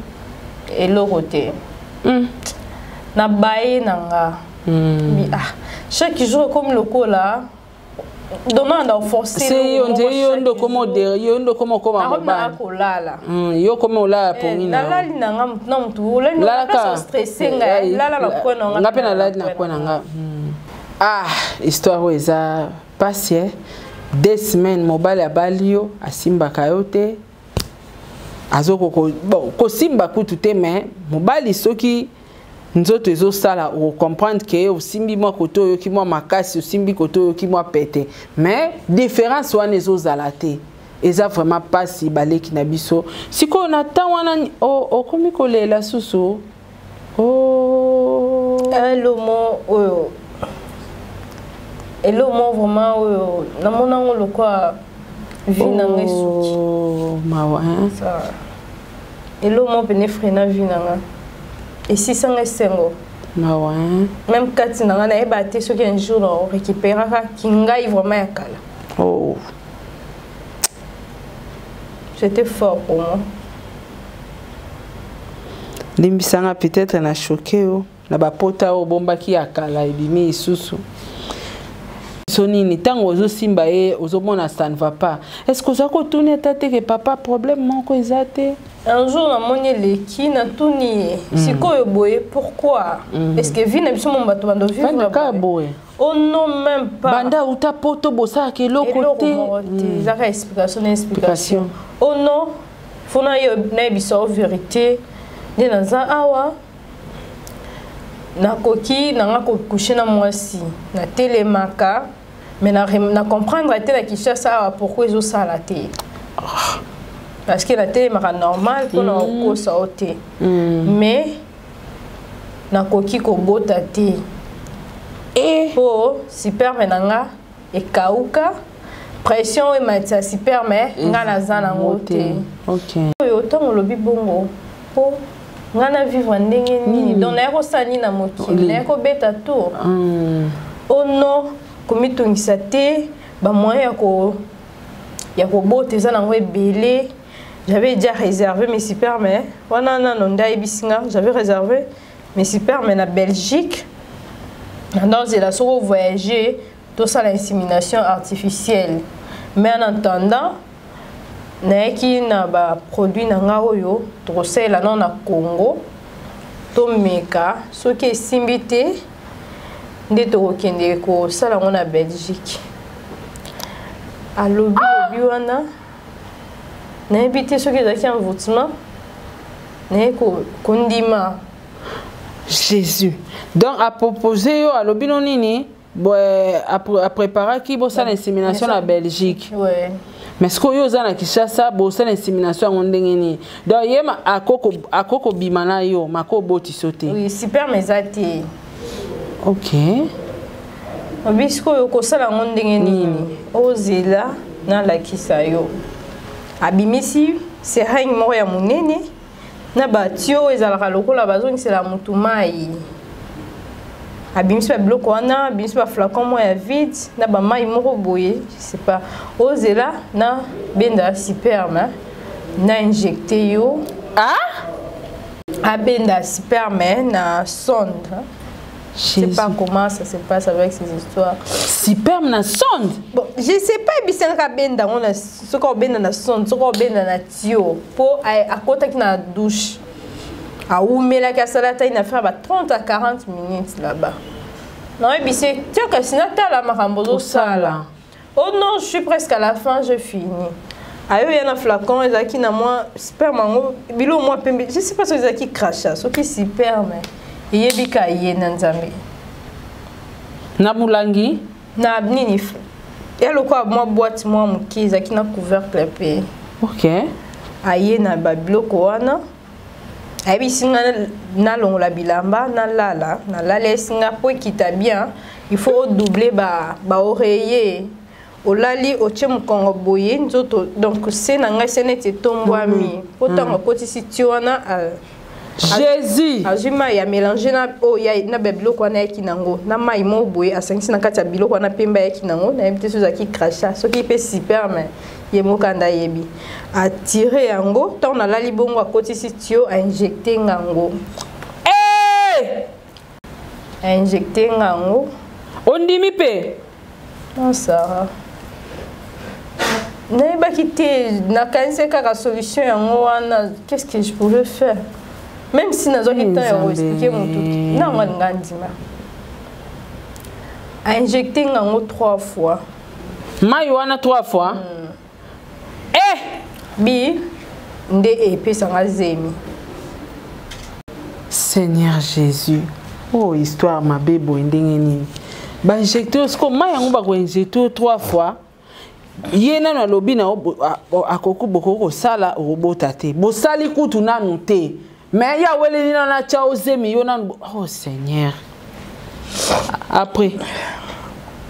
eloko te mm. na baye na nga mm. ah, chaque jour ekomi lokola domanda oforcese yo nde yo nde okoma odere yo nde okoma okoma mobali kolala hmm, yo okoma olala po eh, nini nalali na nga na motu olali na nga stresse nga eh, eh, lala na kona nga nga pe nalali na kona nga hmm. ah histoire oyo eza Pasi eh deux semaines mobali abali yo asimbaka yo te azoko ko bon kosimba kutu te mais mobali soki nzoto ezosala ocomprendre ke osimbi mwa koto oyoki mwa makasi osimbi koto oyoki mwa pete mais différence wana ezozala te eza vraiment mpasi baleki na biso sikoyo na temps wana okomi kolela susu oh. elomo eh, oyo elomo vraiment oyo namona yango lokola vie na ngai esuki oh, mawa elomo pene frena vie na ngai esisa ngai esengo mawa même kati na ngai nayeba te soki un jour na récupéraka kingai vraiment ya kala oh. c'était fort pour moi limbisa nga peut-être na choke yo na bapota oyo obombaki ya kala ebimi lisusu biso nini ntango ozosimba ye ozomona ça ne va pas est ce que oza kotuni ata te ke papa problème moko eza te un jour namoni eleki natuni ye mm. sikoyo boye pourquoi mm. est ce que vi na biso mo bato bando vivre boye Oh non, même pas. Banda uta poto bosa ke loko te. Hmm. Zaka explication na explication. Oh non, fona yo na biso vérité. Nde naza awa nakoki nanga kokushe na mwasi natelemaka mais na, na comprendre te na kinshasa awa pourquoi ezosala te ah. parce que natelemaka normal mpona kokosa hmm. o te hmm. mais nakoki kobota te e mpo superme na nga ekauka pression oyo ematisa superme nga naza nango te oyo ntango olobi bongo mpo ngai na vivre ndenge nini hmm. donc naye kosala nini na mokili naye kobeta tour hmm. ono oh komitungisa te bamoyen ya ko ya kobota eza nango ebele j'avais déjà réservé mes super mais wana nano nde ayebisi nga j'avais réservé mes super mais na belgique nazela soki ovoyage tosala insémination artificielle mais en attendant nayaki na baproduit na nga oyo tokosalela nao na congo tomeka soki esimbi te nde tokokende kosala yango na belgique alobi lobi wana nayebi te soki ezalaki envoutiment naye kondima jésus donc apropose yo alobi no nini apreparaki bosala insémination na belgique ouais. mais soki oyo oza na kinshasa bosala insémination yango ndenge nini donc ye ako kobima na yo mako obotisa yo te oui, ok obi sikoyo okosala yango ndenge nini mm. ozela nalakisa yo abimisi seringue moko ya monene na batio ezalaka lokola bazongisela motu mai abimisi babiloko wana abimisi baflacon moko ya vide na bamai moko boye jese pas ozela na benda siperme na injecte yo ah? abenda sperme na sonde Je sais pas comment ça se passe avec ces histoires. Sperme na sonde. Bon, je sais pas bisana ka benda on a ce qu'on benda na sonde, ce qu'on benda na tio pour à côté qui na douche. A oumela ka salata ina faire ba 30 à 40 minutes là-bas. Non, et puis c'est tio ka sinata la makambo zo sala. oh non je suis presque à la fin je fini ayo ya na flacon ezalaki na mwa sperme yango bilo mwa pembe je sais pas soki ezalaki cracha soki sperme eyebi ka ye na nzambe na molangi na nini ya lokola mwa boite mwa moke ezalaki na couvercle mpe ok aye na babiloko wana ayebisi nga nalongola bilamba nalala nalalesi nga mpo ekita bien il faut odouble baoreiller ba olali otye mokongo boye nzoto donc se na ngai se neti etombwami mhm. mpo ntango mhm. akotisi ti wana jésus azwi mai ya mélange na oyo oh, na babiloko wana ayaki nango na mai moko boye asangisi na kati ya biloko wana mpembe ayaki nango nayebi te soki ezalaki cracha soki mpe superme ye moka nda yebi a tirer yango tant na lali bongo akotisi tio a injecter ngango eh a injecter ngango ondimi pe non Sarah nayebaki te nakanisi kaka solution yango wana qu'est-ce que je pouvais faire même si nazwaki temps ya koexplike motu nanga linga ndima ainjecte ngango trois fois mai wana trois fois mm. eh bi nde epesa nga zemi seigneur jésus oyo oh, histoire mabe boye ndenge nini bainjecte yo sikoyo mai yango bakoinjecte yo trois fois ye nano alobi na yo akoki bokoki kosala okobota te bosali kutu nanu te mais ye aweleli na na tya ozemi yo nanu oh seigneur après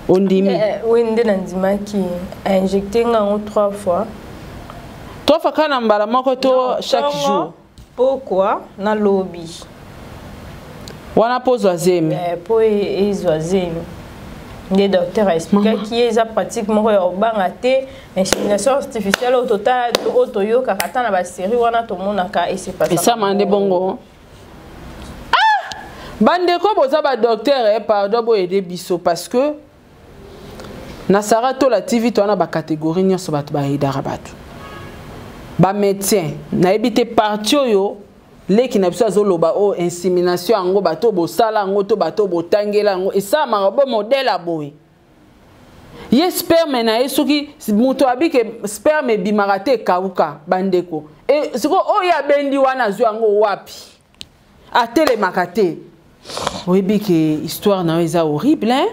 ondimi eh, eh, oui nde nandimaki ainjecte nga yango trois fois trois fois kaka na mbala moko to chaque jour pokwa na lobi wana mpo ozwa zemi mpo eh, e, ezwa zemi nde docteur aexplikaki ye eza pratique moko ya kobanga te insemination artificielle oyo totala oyo toyokaka ata na baserie wana tomonaka esepasesama nde bongo ah! bandeko boza badoktere eh, pardon boyede biso parce que na sara tola tv to wana bacatégorie nyonso bato bayedaka bato bamédecin nayebi te parti oyo leki na biso azoloba oyo oh, insemination yango bato bosala yango to bato botangela yango esalamaka bo modele ya boye ye sperme na ye soki moto abi ke sperme ebimaka te ekauka bandeko e, sikoyo oyo ye abendi wana azwi yango wapi atelemaka te oyebi ke histoire na yo eza horrible hein?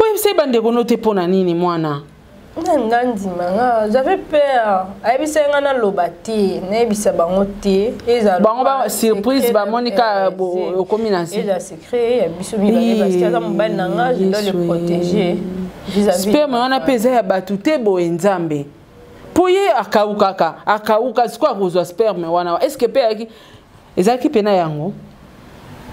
oyebisa ye bandeko no te mpo na nini mwana nga ndima nga j'avais peur ayebisa ye nga naloba te nayebisa bango te bango ba surprise bamoni ka okomi na nse eza secret ya biso mibale parce que aza mobali na nga je dois le protéger sperme wana mpe eza ya bato te boye nzambe mpo ye akaukaka akauka sikoyo akozwa sperme wana est ce que mpe ayaki ezalaki pena yango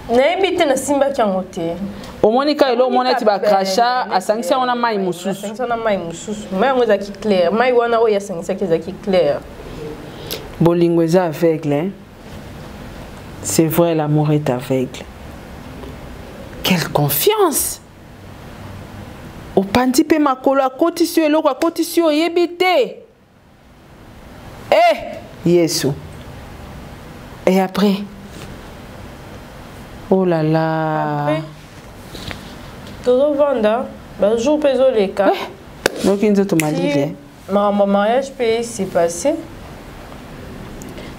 nayebi te nasimbaki yango te omoni ka elo omoni ati bacracha asangisi yango na mai mosusu na mai mosusu mai yango ezalaki claire mai wana oyo asangisaki ezalaki claire bolingo eza aveugle hein? c'est vrai l'amour est aveugle quelle confiance opanzi mpe makolo akotisi yo eloko akotisi yo oyebi te eh yesu et après oh là là après, tozovanda bajour mpe ezoleka eh, noki nzoto malili makambo ya mariage mpe esi passé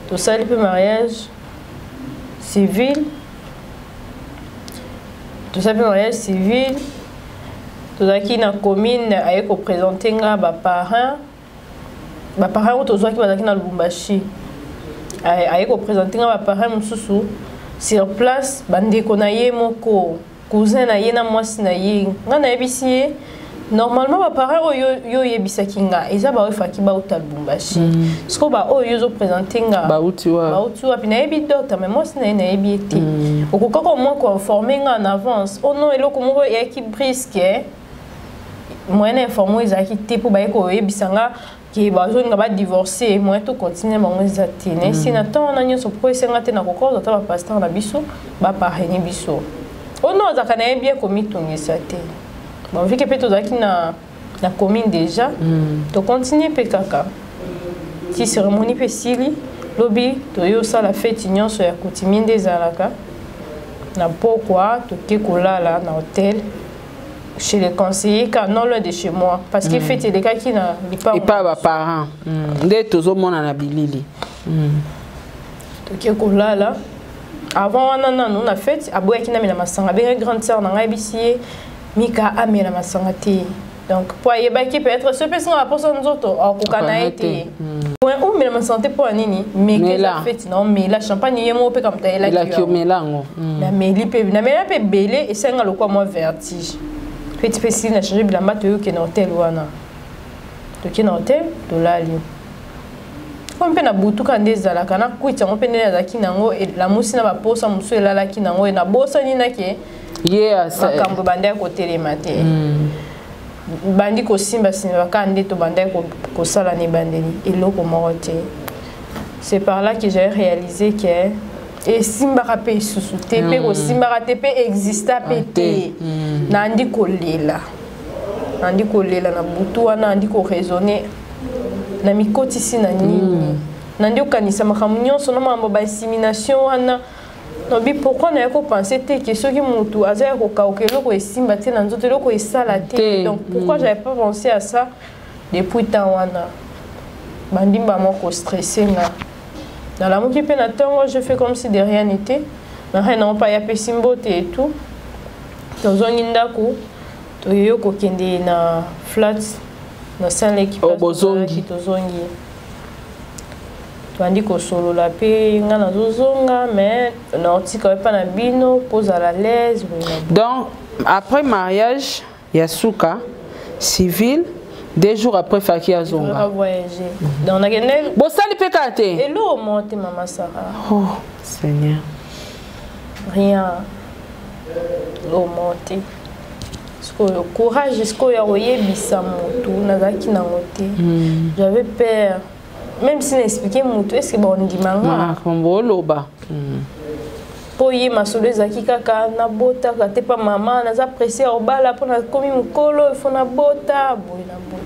tosali mpe mariage civil tosali mpe mariage civil tozalaki na commune aye kopresente nga baparrain baparrain oyo tozwaki bazalaki na lubumbashi aye kopresente nga baparrain mosusu sur place bandeko na ye moko cousin na ye na mwasi na ye ngai nayebisi ye normalement baparrain oyo yo oyebisaki nga eza baoyo efaki bauta Lumbashi. Mm. Siko ba oyo yozo présenter nga. Ba uti wa. Ba uti wa puis nayebi docteur mais moi sina na yebi ete. Mm. Okoka ko moi ko informer nga en avance. Oh non eloko moko ya ki brisque. Eh? Moyen informer ezaki te po ba ko yebisa nga ke bazolinga badivorce moyen tocontinue bango eza te na esi na ntango wana nyonso mpo esenga te na kokoza ata bapastere na biso baparene biso ono azalaka na ye bie komitungisa te bonvike mpe tozalaki na na commune déjà mm. to continuer pe kaka ti cérémonie pe sili lobi toye osala feti nyonso ya coutumier nde ezalaka na pokwa toke kolala na hotel chez les conseillers car non loin de chez moi parce que mm. feti elekaki na lipaepa baparent mm. nde tozomona na bilili mm. toke kolala avant wana nanu na feti aboyaki nami na masanga abengaki grande sœur na ngai bisi ye mika amela masanga te donc mpo ayebaki peut-être soki epesi nga baposo nzoto akokoka na ye te point hmm. omela masanga te mpo ya nini mekela feti na omela champagne ye moko mpe kamoto ayelaki omela yango hmm. nameli mpe namela mpe ebele esenga lokola mwa vertige feti mpe sili na change bilamba toyoke na hotel wana toke na hotel tolali oyo mpe na butuka nde ezalaka na kwiti yango mpe ndenge azalaki na yango elamusi na baposa mosusu elalaki na yango nabosani nake yes. makambo ebandaki kotelema te mm. bandi kosimbasimba kaka nde tobandaki kosala na ebandeli eloko moko te c'est par là que j'ai réalisé que esimbaka mpe lisusu te mpe mm. kosimbaka te mpe exista mpe ah, te mm. nandi kolela nandi kolela na butu wana nandi koraisonne na mikotisi na nini mm. nandi kokanisa makambo nyonso na makambo bainsimination wana lobi pourquoi naye kopense te ke soki motu aza ya kokauka eloko esimba te na nzoto eloko esala te donc pourquoi mm. j'avais pas pensé à ça depuis temps wana bandimba moko stresse nga nalamuki mpe na ntongo je fais comme si de rien n'était na rien nango mpai apesi mbote et tout tozongi ndako toyei kokende na flat na saint leki oh, tozongi tobandi kosolola mpe ngai nazozonga mais naotika epa na bino mpo ozala laise donc après mariage ya suka civile deux jours après faki azonga bosali mpe kaka te eloo mo te mama sara oh seigneur rien lomo te sikoyo courage sikoyo ya koyebisa motu nazalaki nango te hmm. j'avais peur Même si na expliquer mutu est-ce que ba ondima nga? Ma kombo oloba. Hmm. Po ye masolo ezaki kaka na bota ka te pa maman naza pressé obala po na komi mukolo il faut na bota boye na boye.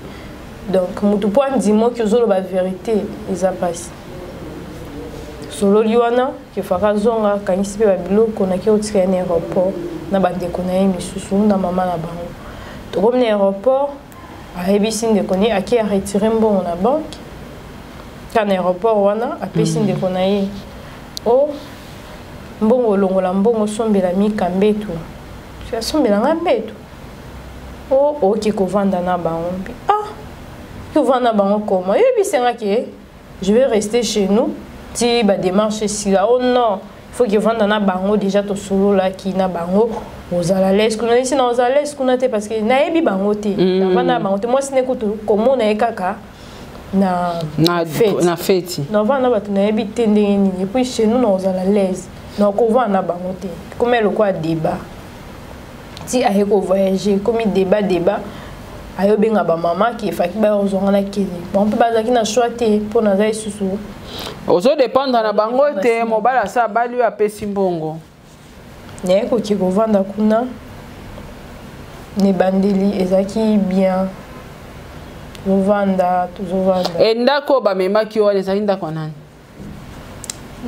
Donc mutu po andimo ki ozoloba vérité eza pasi. Sololi wana kefaka zonga akanisi mpe babiloko nake otika ye na aéroport na bandeko na ye misusu na mama na bango tokomi na aéroport ayebisi ndeko ne ake aretire mbongo na banke ka na aéroport wana apesi mm. ndeko na ye o oh, mbongo olongola mbongo osombela mika mbetu asombela ngai mbetu o oh, oke kovanda na bango mpe ah kovanda na bango koma yebisengaki je vais rester chez nous ti ba démarche sila oh non il faut que vanda na bango déjà to solola ki na bango ozala les kuna esi na ozala les kuna te parce que nayebi bango te mm. na vanda bango te moi sine kutu komona ye kaka na na fête na fête na vanda bato nayebi te ndenge nini et puis chez nous na ozala les na kovanda bango te komela lokola débat ti aye ko voyager komi débat débat ayo benga ba mama ki efaki ba ozwa ngana kende bango mpe bazalaki na choix te mpo naza lisusu ozo dépendre na bango te mobali asa abali oyo apesi mbongo naye koki kovanda kuna na ebandeli ezalaki bien tozovanda tozovanda e ndako oyo bamemaki yo wana ezalaki ndako ya nani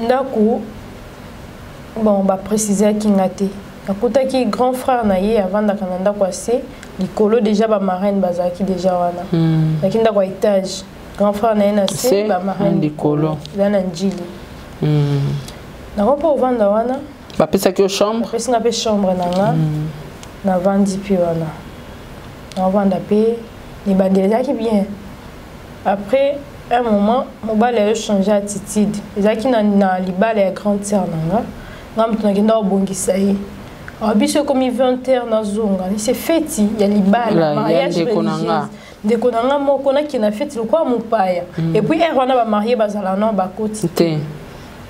ndako bon baprécisaki nga te nakutaki grand frère na ye avandaka na ndako ya se likolo déjà bamarraine bazalaki déjà wana hmm. zalaki ndako ya étage grand frère na ye na se bamarraine likolo eza na njili hmm. nako mpe ovanda wana bapesaki yo chambre apesi nga mpe chambre na nga hmm. navandi mpe wana naovanda mpe libandela ezalaki bien après un moment mobali ayo change attitude ezalaki na, na libala ya grande sœur na nga nga moto nakenda kobongisa ye ah, biso ekomi 20 heure nazonga se feti ya libala mariage religieuse ndeko na nga moko nakenda feti lokola mopaya mm. epuis heure wana bamarie bazala na bakoti te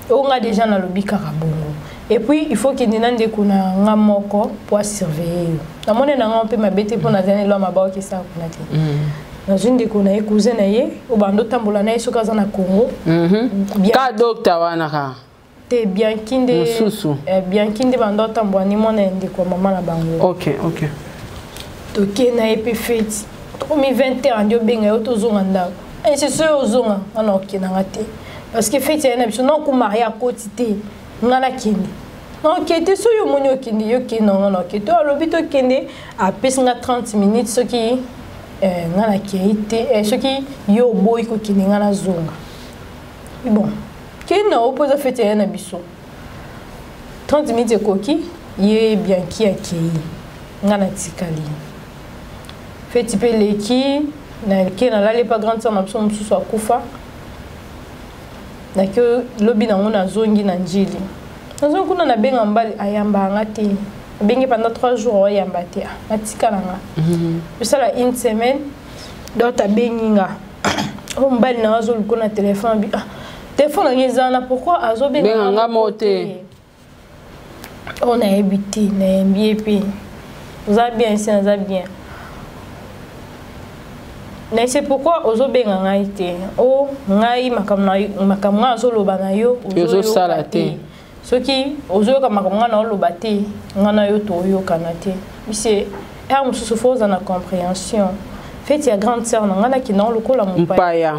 oyo nga deja nalobi kaka bongo et puis il faut kende na ndeko na nga moko mpo asurveille yo namoni na nga mpe mabe te mpo naza na elwa maba okesaka kuna te nazwi ndeko na ye cousin na ye oyo bando otambola na ye soki aza na congo mhm. ka dokta wana ka te bianki nde mosusu eh, bianki nde bando otambola ni mwana ya ndeko ya mama na bango ok ok toke na ye mpe feti tokomi 20 heure andi obenga yo tozonga ndako esi eh, soki ozonga wana okendanga te parce que feti ayena biso noko marie akoti te ngai nakende oke te soki omoni okende yo kende nango na oke to alobi tokende apesi nga 30 minutes soki eh, nga nakei te eh, soki yo oboyi kokende nga nazonga bon kende na opo eza feti aya na biso 30 minutes ekoki ye bianki akei nga natikali feti mpe eleki nake nalali epa grande sœur na biso mosusu akufa nake lobi nango nazongi na njili nazongi kuna nabenga mobali ayambaka nga te abenge pendant trois jours oyamba te atika na nga tosala mhm. une semaine dot abengi nga oyo oh, mobali na nga azoluka na telefone abi ah telefone yango eza wana pourkui azobenga nga mo te oyo nayebi te nayembi ye mpe oza bien esi naza bien na se pourquoi ozobenga ngai te o oh, ngai makambo ngai azoloba na yo ozosala te soki ozoyoka makambo ngai naoloba te ngai na yo toyokana te bise heure mosusu fo oza na comprehension feti ya grande sœur na ngai nakendaka lokola mopaya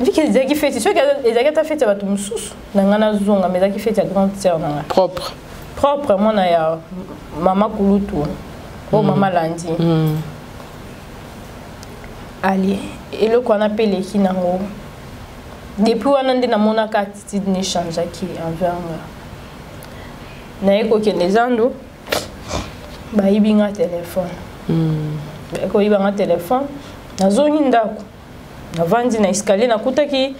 vike ezalaki feti soki ezalaki ata feti ya bato mosusu na ngai nazonga mais ezalaki fete ya grande sœur na ngai propre propre mwana ya mama kulutu oyo oh, mm. mama landi mm. ali eloko wana mpe eleki nango depuis wana nde namonaka attitude n'echangeaki envers nga naye kokende zando bayibi nga telefone mm. baye koyiba nga telefone nazongi ndako navandi na escalier nakutaki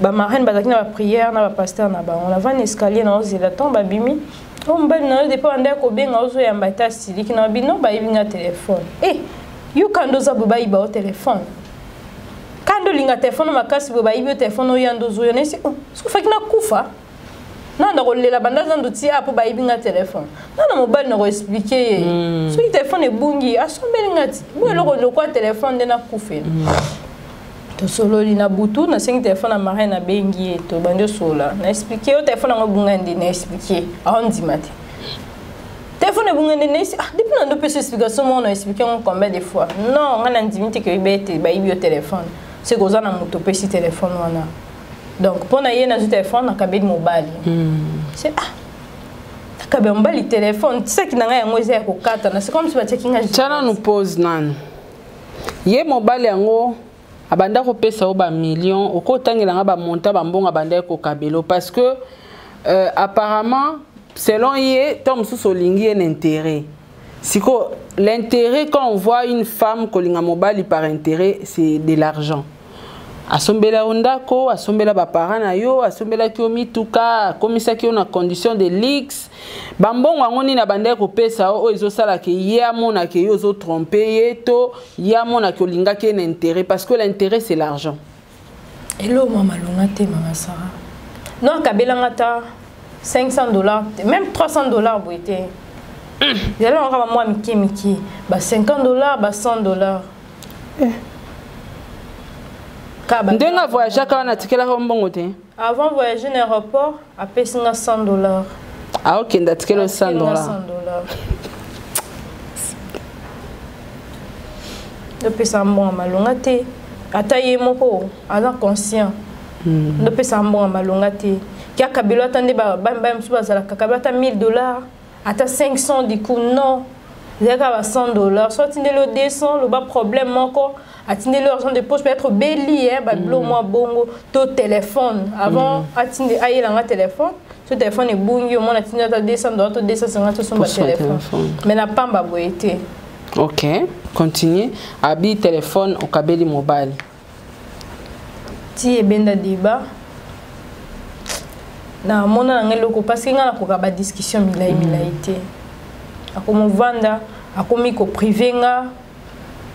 bamarraine bazalaki na baprière na bapaster na bango navandi na escalier naozela ntango babimi o oh, mobali na yo depo banda ya kobenga ozoyamba te asiliki na bino bayebi nga telefone e eh, yo kanda oza boye bayiba o telefone kanda olinga telefone makasi boye bayibi yo telefone oyanda ozoyo nesi oh, sofaki nakufa nana nakolela banda zando ti a mpo bayebi nga telefone nana mobali nakoexplike ye hmm. soki telefone ebungi asombeli nga ti bo eloko hmm. lokwa telefone nde nakufela hmm. tosololi na butu nasengi telefone ya marin nabengi ye tobandi osola naexplike yo telefone yango ebunga nde naexplike aondima te telefone ebunga nde naesi ah, depuis nando pesa explication moko na explike yango combien de fois non ngai nandimi te ke oyebi ete bayibi yo telefone seke oza na moto opesi telefone wana donc mpo na ye nazwi telefone nakabeli mobali hmm. ah nakabela mobali telefone saki na ngai yango eza ya kokata na sikoyo mosu batiaki ngai tya nanu pose nanu ye mobali yango abanda kopesa yo bamillion okotangela ngai bamonta bambongo abandaki kokabelo parce que euh, apparemment selon ye to mosusu olingi ye na intérêt siko l'intérêt quand on voit une femme kolinga mobali par intérêt c'est de l'argent asombela yo ndako asombela baparent na yo asombelaki yo mituka akomisaki yo na condition de luxe bambongo yango nini abandaki kopesa yo oyo ezosalaka ye amonaka ye ozotrompe ye to ye amonaka olingaki ye na intérêt parce que l'intérêt c'est l'argent elo mwa malonga te mama sara no akabelanga ata 500 dollars même 300 dollars boye te lelo hmm. nakaba mwa mike mike ba 50 dollars ba 100 dollars eh. ndenge avoyageaka wana atikelaka mbongo te avant voyage na aéroport apesi nga 100 dollar aokende atikela 100 dollar ndopesa mbongo malonga te ata ye moko aza conscient hmm. ndopesa mbongo malonga te kia kabilo ata nde bamibali mosusu bazalaka kabilo ata 1000 dollars ata 500 du coup non ezalaka ba 100 dollars so atindeli yo 200 loba problème moko atindeli yo argent de poche peut-être obeli eh, babilo mm. mwa bongo to téléphone avant mm. ayela nga téléphone so téléphone ebungi omona atindi ata 200 dollars to 250 tosomba téléphone mais na pamba boye te ok continue abi téléphone okabeli mobali ti ebenda débat na mona na ngai eloko parce que ngai nakoka ba discussion milai milai te akomovanda akomi koprive nga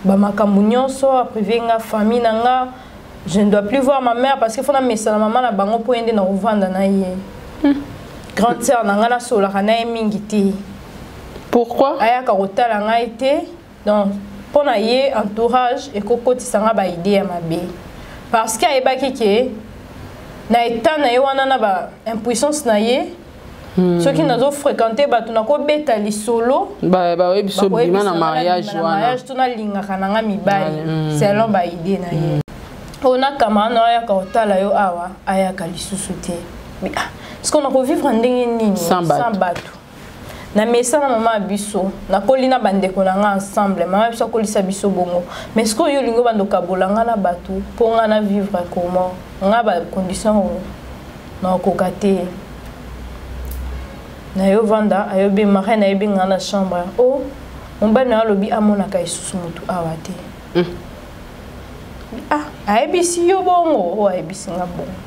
bamakambo nyonso aprive nga famille na nga je ne dois plus voir ma mère parce que fo namesana mama na bango mpo ye nde nakovanda na ye hmm. grande sœur na ngai nasolaka na ye mingi te pourquoi ayaka kotala ngai te donc mpo na ye entourage ekokotisa nga ba idée ya mabe parce que ayebaki ke na etat na ye wana na ba impuissance na ye Hmm. soki nazofréquente bato nakobeta lisolo bayebi biso bima na mariage wana to nalingaka na nga mibali hmm. selon baide na ye hmm. oyo na camarade na ayaka kotala yo awa ayaka lisusu te ah, sikoyo nakovivre ndenge nini sans bato na mesa na mama ya biso nakoli na bandeko na ngai ensemble mama ya biso akolisa biso bongo mais sikoyo yo olingi obanda okabola ngai na bato mpo ngai na vivre comment ngai bacondition oyo nakokoka te nayo vanda ayobi marin nayebi ngai na chambre o oh, mobali nayo alobi amonaka lisusu motu awa te hmm. ah ayebisi yo bongo oyo oh, ayebisi ngai bongo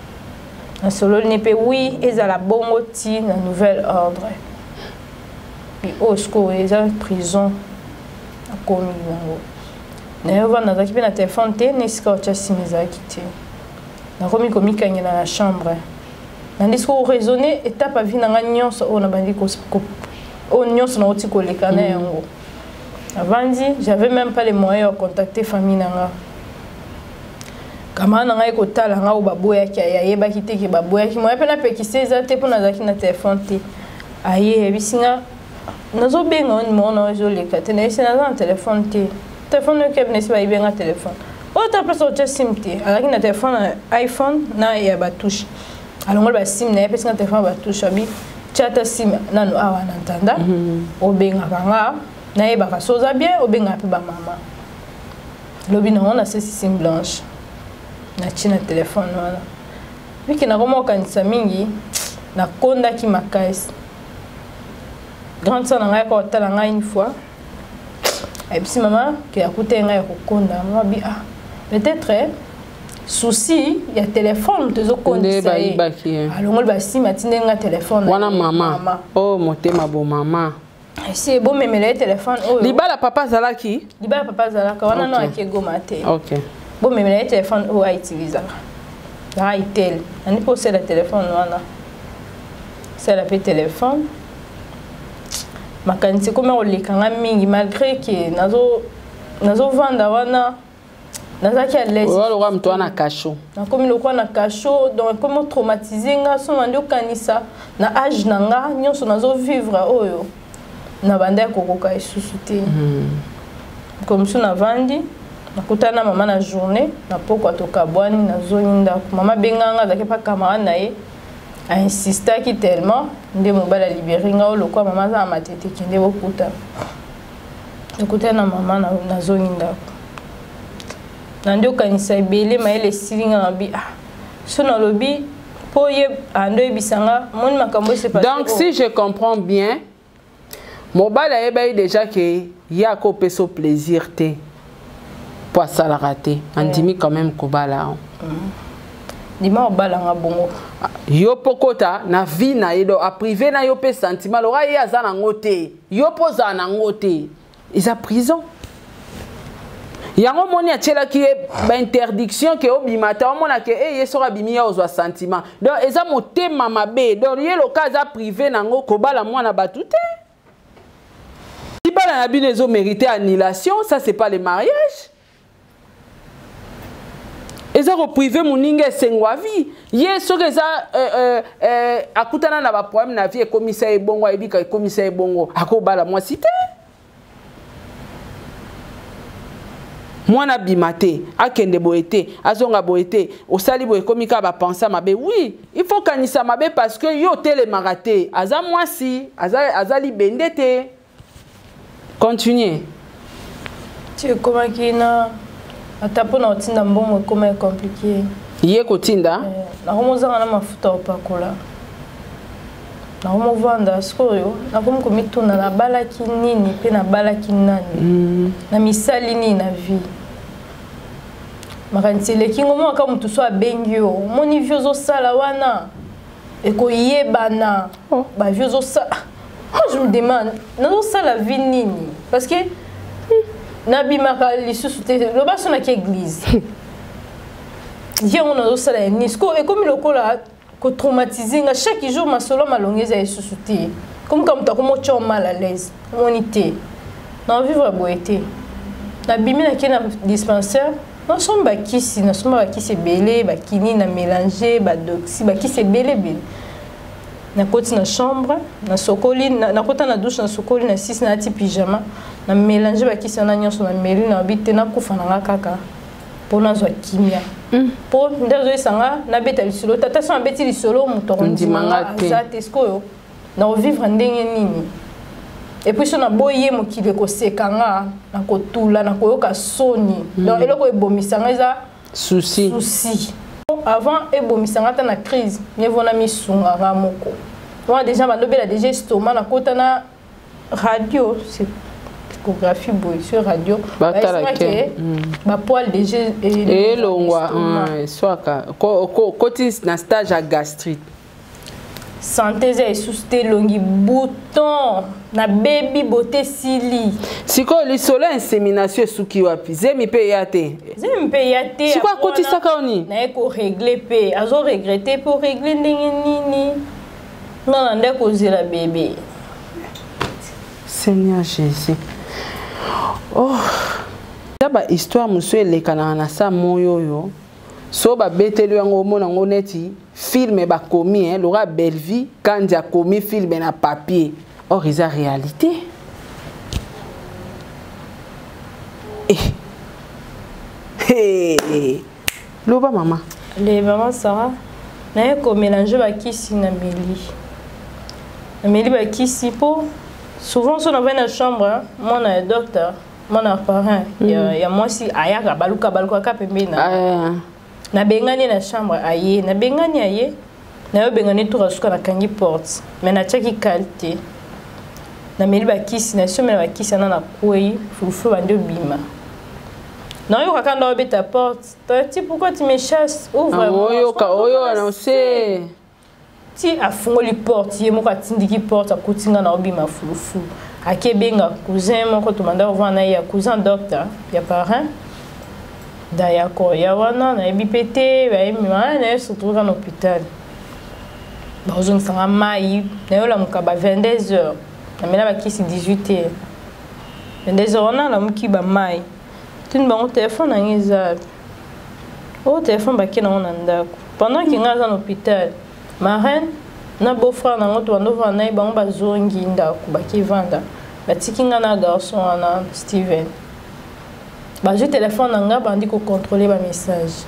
asololi mpe wi ezala bongo ti na nouvelle ordre oyo sikoyo eza prison akomi yango naye ovanda nazalaki mpe na telefone te na esika otya nsima ezalaki te nakomi komikangela na chambre nandi sikoyo raisonne etape ya vie na ngai nyonso oyo nabandi oyo nyonso nauti koleka na mm. yango avandi j'avais même pas les moyens ya contacter famille na ngai kamara na ngai kotala ngai oyo baboyaki aye ayebaki te ke baboyaki moya mpe napekisa eza te mpo nazalaki na telefone te aye ayebisi nga nazobenga yo nimero na yo ezoleka te nayebisi naza na telefone te telefone oyo kebina esi bayibi nga telefone oyo ta place otya sim te azalaki na telefone na iphone na ya batouche alongoli basim na ye apesi nga telefone ya batouche abi tya ata sim nanu awa na ntanda mhm. obengaka nga nayebaka so oza bien obengaka mpe bamama lobi nango nasesi sim blanche natie na telefone wana miki nakoma kokanisa mingi nakondaki makasi grande soeur na ngai kaka otala ngai une fois ayebisi mama ke akuta ye ngai ya kokonda mama bi ah peut-être eh, souci ya telefone tozokondisa ye alongoli basima atindeli ngai telefone wana mama o oh, motema bomama si bomemela ye telefone oyo libala papa azalaki libala papa azalaka wana no ake goma te bomemela ye telefone oyo autilisaka na itel nani mpo osala telefone wana sala mpe telefone makanisi ekoma koleka nga mingi malgré ke nazovanda wana nazalaki alaiseoza lokola moto wana kasho nakomi lokola na kasho donc ekomi otraumatise nga so nandi okanisa na age na nga nyonso nazovivre oyo na banda ya kokoka esusu te hmm. mokolo mosusu navandi nakutani na mama na journée na pokwa tokabwani nazongi ndako mama abengaka nga azalaki mpa camarade na ye ainsistaki tellement nde mobali alibere nga o lokola mama aza na matete kende bokutana nakutani na mama nazongi ndako nandi okanisa ebele mayele esili nga nabi ah so nalobi mpo ye ando oyebisa nga moni makambo donc si je comprends bien mobali ayebaki déjà ke ye akopesa o plaisir te mpo asalaka te andimi quand même kobala yango mm-hmm. ndima obala nga bongo ah, yo mpo kota na vie na ye do aprive na yo mpe sentiment loka ye aza nango te yo mpo ozala na yango te eza prison yango omoni atyelaki ye bainterdiction ke obima te omona ke e ye soki abimi ya ozwa sentiment donc eza motema mabe donc ye loka aza prive na yango kobala mwana bato te libala na bino ezomerite annulation ça c'est pas le mariage eza koprive moninga esengo ya vie ye soki eza euh, euh, euh, akutana na baproblème na vie ekomisa ye bongo ayebi ka ekomisa ye bongo akobala mwasi te mwana abima te akende boye te azonga boye te osali boye ekomi kaka bapensa mabe wi il faut kanisa mabe parce que yo otelemaka te aza mwasi aza, aza libende te Continuez. Tu ekomaki na ata mpo na kotinda mbongo ekomaki compliqué. Ye kotinda? Eh, nakomi ozanga na mafuta opakola. Nakomi ovanda sikoyo nakomi komituna nabalaki nini mpe nabalaki nani. Mm. Na misali nini na vie. Makanisi eleki ngo mwa ka motu so abengi yo. Omoni vie ozosala wana. ekoyebana oh. bavi ozosala moi je me demande nazosala vie nini parce que nabimaka lisusu te loba so naki église yango nazosala ya nini sikoyo ekomi lokola kotraumatise nga chaque jour masolo malongi eza lisusu te komika moto akomotya mal à l'aise omoni te na vivre boye te nabimi nake na dispensaire nasombi bakisi nasomba bakisi ebele bakini na mélange badoxi bakisi ebele ebele nakoti na chambre nasokoli nakota na douche nasokoli na sisi nayati pyjama na mélange bakisi wana nyonso na meli na babi te nakufa na nga kaka mpo nazwa kimia hmm. mpo nde azoyisa nga nabeta lisolo tata so nabeti lisolo moto akondima nga aza te sikoyo na vivre ndenge nini et puis so na boye mokili ekoseka nga na kotula na koyoka soni mm. donc eloko ebomisa nga eza souci souci avant ebomisa nga ata na crise mieux vaut na misunga nga moko wana déjà bandobela déjà estoma nakota na radio c'est discographie boye sur radio batalake bapoile déjà elongwa eswaka koti na stage ya gastrite sante eza esusu te elongi bouton na bebi bote esili sikoyo lisolo ya insemination esuki wapi zemi mpe eya te zemi mpe eya te sikoyo akotisaka yo nini naye koregle mpe azoregrete mpe oregle ndenge nini nga na nde kozela bebe seigneur jésus oh eza bahistoire mosusu elekanaka na sa moi oyo so babeteli yango omona yango neti filme bakomi hein, lora bellevie kandi akomi filme na papier or eza réalité eh. hey. Eh. loba mama le mama sara naye komélange bakisi na meli nameli bakisi mpo souvent so navai na chambre mwana ya docteur mwana ya parrain mm. ya mwasi ayaka baluka balukaka pembeni na ah. nabengani na chambre aye nabengani aye nayo bengani tour asuka nakangi porte me natiaki kale te nameli bakisi nasiomela bakisi ana nakwei fulufulu bandi obima nayoka kanda obeta porte tati pourkoi tu me chasse ouvre ah, oyoka oyo anonse ti afungoli porte ye moko atindiki porte akuti nga na obima fulufu akebenga cousin moko tomanda kovanda na ye ya cousin docteur ya parrain da ya koya wana nayebi mpe te bayemima ah, naye surtout na hôpital bazongisanga mai nayolamuka ba 22 heures namela bakisi 18 heures 22 heures wana namuki bamai tuni bango telefone na ngai eza wapi oyo telefone bake nango na ndako pendant ke ngai aza na hôpital marraine na beau-frère nango to bando vanda naye bango bazongi ndako bake vanda batiki ngai na garçon wana steven bazwi telefone na ngai bandi kocontrole bamessage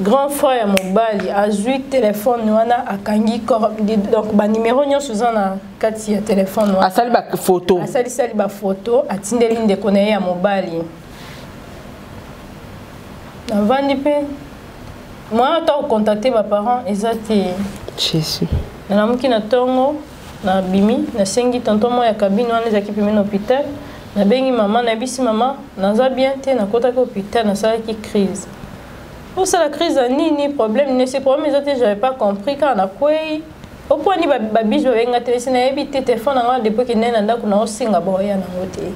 grand frère ya mobali azwi telefone wana akangi donc banimero nyonso eza na kati ya telefone wana asali bafoto asalisali bafoto atindeli ndeko na ye ya mobali navandi mpe moyen ata kocontacte baparent eza te jésus nalamuki na ntongo Na bimi, na sengi tonton moi ya cabine wana ezaki pemi na hôpital. Na bengi maman, na bisi maman, naza bien te, na kota ki hôpital, na sala ki crise. Ou sala crise ya nini, problème nini, si problème eza te, j'avais pas compris, car na kwei. Au point ni ba, ba bijou benga te, si na yebi te, téléphone na nga depuis que nene na ndaku na osinga boya na ngote.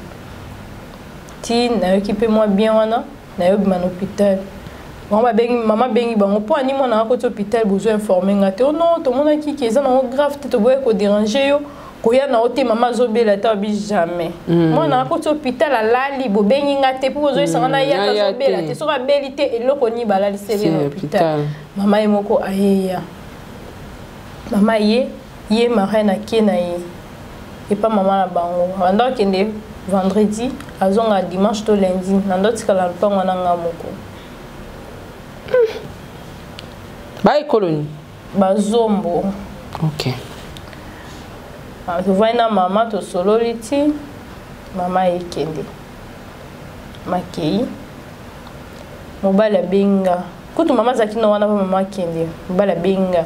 Ti, na yoki pe moi bien wana. naye obima na hôpital bango babengi mama abengi bango mpo ani mwana akoti hôpital bozo informe nga te ono oh tomonaki ke eza nango grave te toboyaki koderange yo koya na yo te mama azobela ata obi jamais hmm. mwana akoti hôpital alali bobengi nga te mpo bozoyisa nga na hmm, yaka azobela te soki abeli te eloko nini balaliseli ye na hôpital mama ye moko ayeya mama ye ye marraine ake na ye epa mama na bango abanda akende vendredi azonga dimanche to lundi na ndo atikala lopango wana nga moko baekolo nini bazombo ok ah, tovandi na mama tosololi ti mama ekende makei mobali abenga kutu mama azalaki na wana mama akende mobali abenga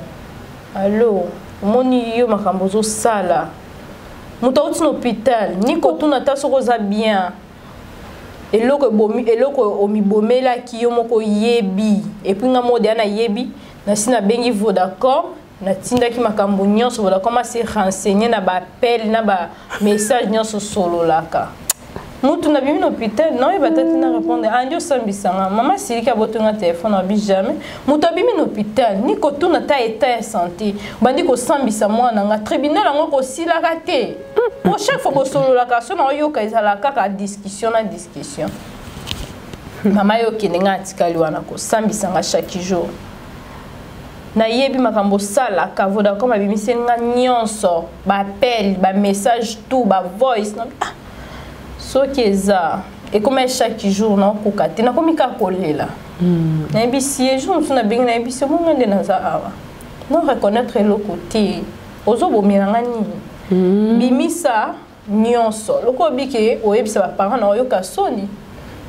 allo omoni yo makambo ozosala moto auti na hôpital ni kotuna ata soki oza bien eloko ebomi eloko omibomelaki yo moko oyebi epuis nga moko deya nayebi nasi nabengi vodacom natindaki makambo nyonso vodacom asi renseigner na baappel na bamessage nyonso sololaka mutu na bimi na hôpital naoyeba ata tina répondre andi ah, osambisa nga mama asiliki aboti nga telefone abi jamais moto abimi na hôpital ni kotuna ta état ya santé bandi kosambisa mwana nga tribunal yango kosilaka te po chaque fois bosololaka so naoyoka ezalaka kaka discussion na discussion mama yo okende nga atikali wana kosambisa nga chaque jour nayebi makambo osalaka vodacom abimisi nga nyonso bappel bamessage tout bavoice ah, soki eza ekoma chaque jour naokoka te nakomi kaka kolela hmm. nayebisi ye jour mosusu nabengi nayebisi yo monga nde naza awa no reconnaître eloko te ozobomela nga nini hmm. bimisa nyonso lokola obi ke oyebisa baparent na oyoka soni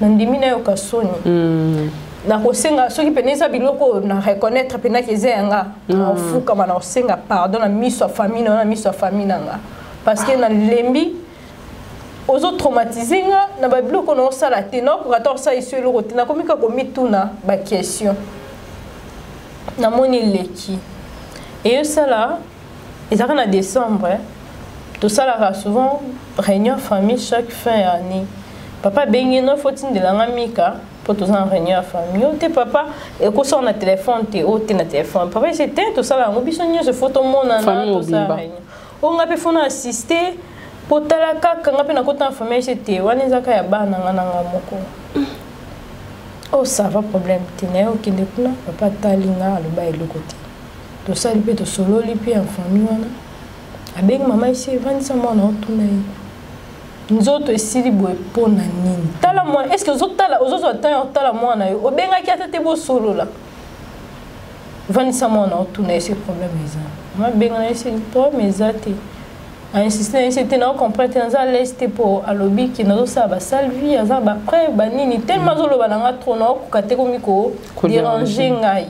nandimi nayoka soni mm. nakosenga soki mpena eza biloko oyo na reconnaître mpena ke eza yanga mm. nafukama na kosenga pardon na miso ya famille na yo na miso ya famille na nga parce que nalembi ozotraumatise nga na babiloko na osala te naokoka ta osala iso eloko te nakomi kaka komituna baquestion namoni eleki eyosala ezalaka na décembre hein? tosalaka souvent réunion famille chaque fin ya année papa abengi no fo tindela nga mika mpo toza na réunion ya famille yo te papa ekosala na telefone te oyo te na telefone papa ese te tosala yango biso nyonso fo tomonana tosala réunion oyo nga mpe fo na assiste mpo tala kaka nga mpe nakota na famille ese te wana ezaka ya bana nga na nga moko oyo oh, sava problème te naye okende kuna papa atali nga aloba eloko te tosali mpe tosololi mpe ya famille wana abengi mama esi evandisa mwana otuna ye nzoto esili boye mpo na nini tala mwana estce ozotala ozozwa ntan ya kotala mwana yo obengaki ata te bosolola vandisa mwana otuna esi problème eza mabengana esi problème eza te ainsiste na esi te nao comprendre te naza alaise te mpo alobi ke nazosala basale vie aza bapreuve banini tellement azoloba na nga trop naokoka te komi koderange ngai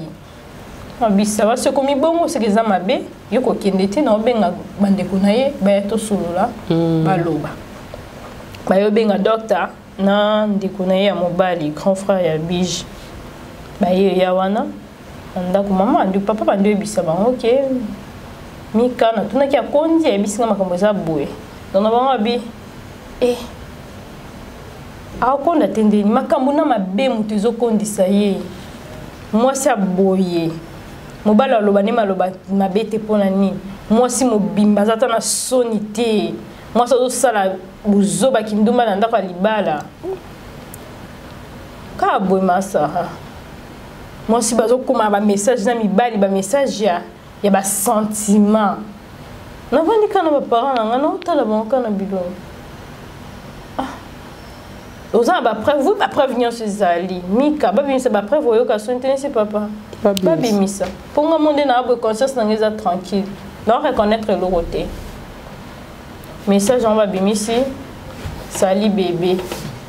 abisa basi okomi bongo soki eza mabe yo kokende te na obenga bandeko na ye baya tosolola hmm. baloba baye obenga docteur na ndeko na ye ya mobali grand frère ya bige baye eya wana na ndako mama andi papa bandi oyebisa bango ke mika natunaki akondi ayebisi nga makambo eza boye donc na bango abi eh akokonda te ndeni makambo na mabe moto ezokondisa ye mwasi ya boye mobali aloba nde maloba mabe te mpo na nini mwasi mobimba aza ata na soni te mwasi azosala buzoba kindumba na ndako ya libala kaka boye masara mwasi bazokoma bamessage na mibali bamessage ya ya ba sentiment navandi kaka na baparent na ngai naotala bango kaka na bilongi ah. oza na bapreuve oui bapreuve nyonso ezali mika babimisa bapreuve oyoka soni te nesi papa babimisa mpo nga mo nde na abwe conscience na ngai eza tranquille na oreconnaitre eloko te message yango babimisi sali bebe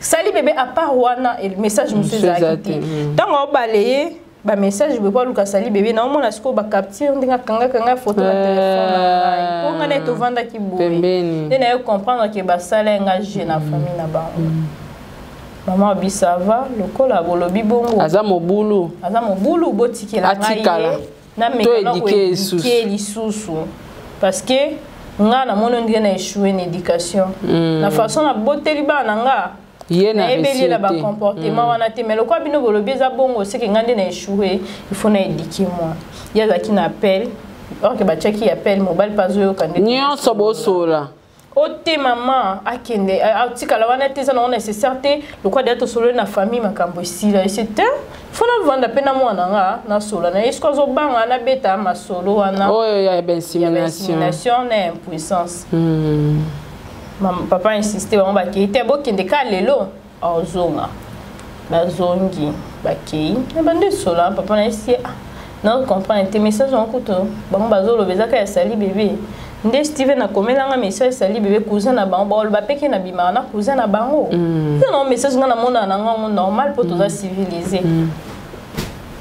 sali bebe à part wana message mosusu ezalaki te ntango aobale ye bamessage boye baluka sali bebe naomona sikoyo bacapture ndenge akangakanga foto na telefone na ngai mpo ngai naye tovandaki boye nde naye comprendre ke basala ye ngai je na famille na bango mm. mama abi sava lokola bolobi bongo aza mobulu aza mobulu botikela ngai ye to edike lisusu parce que nga na mono ndie na échoué na éducation mm. na façon na boteli ba na nga ye na ebeli la ba comportement mm. wana te mais lokwa bino bolobi eza bongo c'est que nga ndie na échoué il faut na éduquer moi ya zaki na appel or que ba chaki appel mobile pas oyo kande nyonso bosola o te mama akende atikala wana te eza nango nécessaire te lokola deya tosololi na famille makambo esila ect fo navanda mpe na mwana nga nasola na ye soki azobanga nabeta masolo wana oyo ya bainsimination na impuissance hmm. papa insiste bango bakei te bokende ka lelo ozonga bazongi bakei na bando esola papa na esi ah, na comprendre te message yango kutu bango bazoloba ezaka ya sali bebe nde steven akomelanga message sali bebe cousin na bango baoloba mpe ke na bimaka na cousin na bango mm. te nango message ngai namonaka na ngango normal mpo toza mm. civilise mm.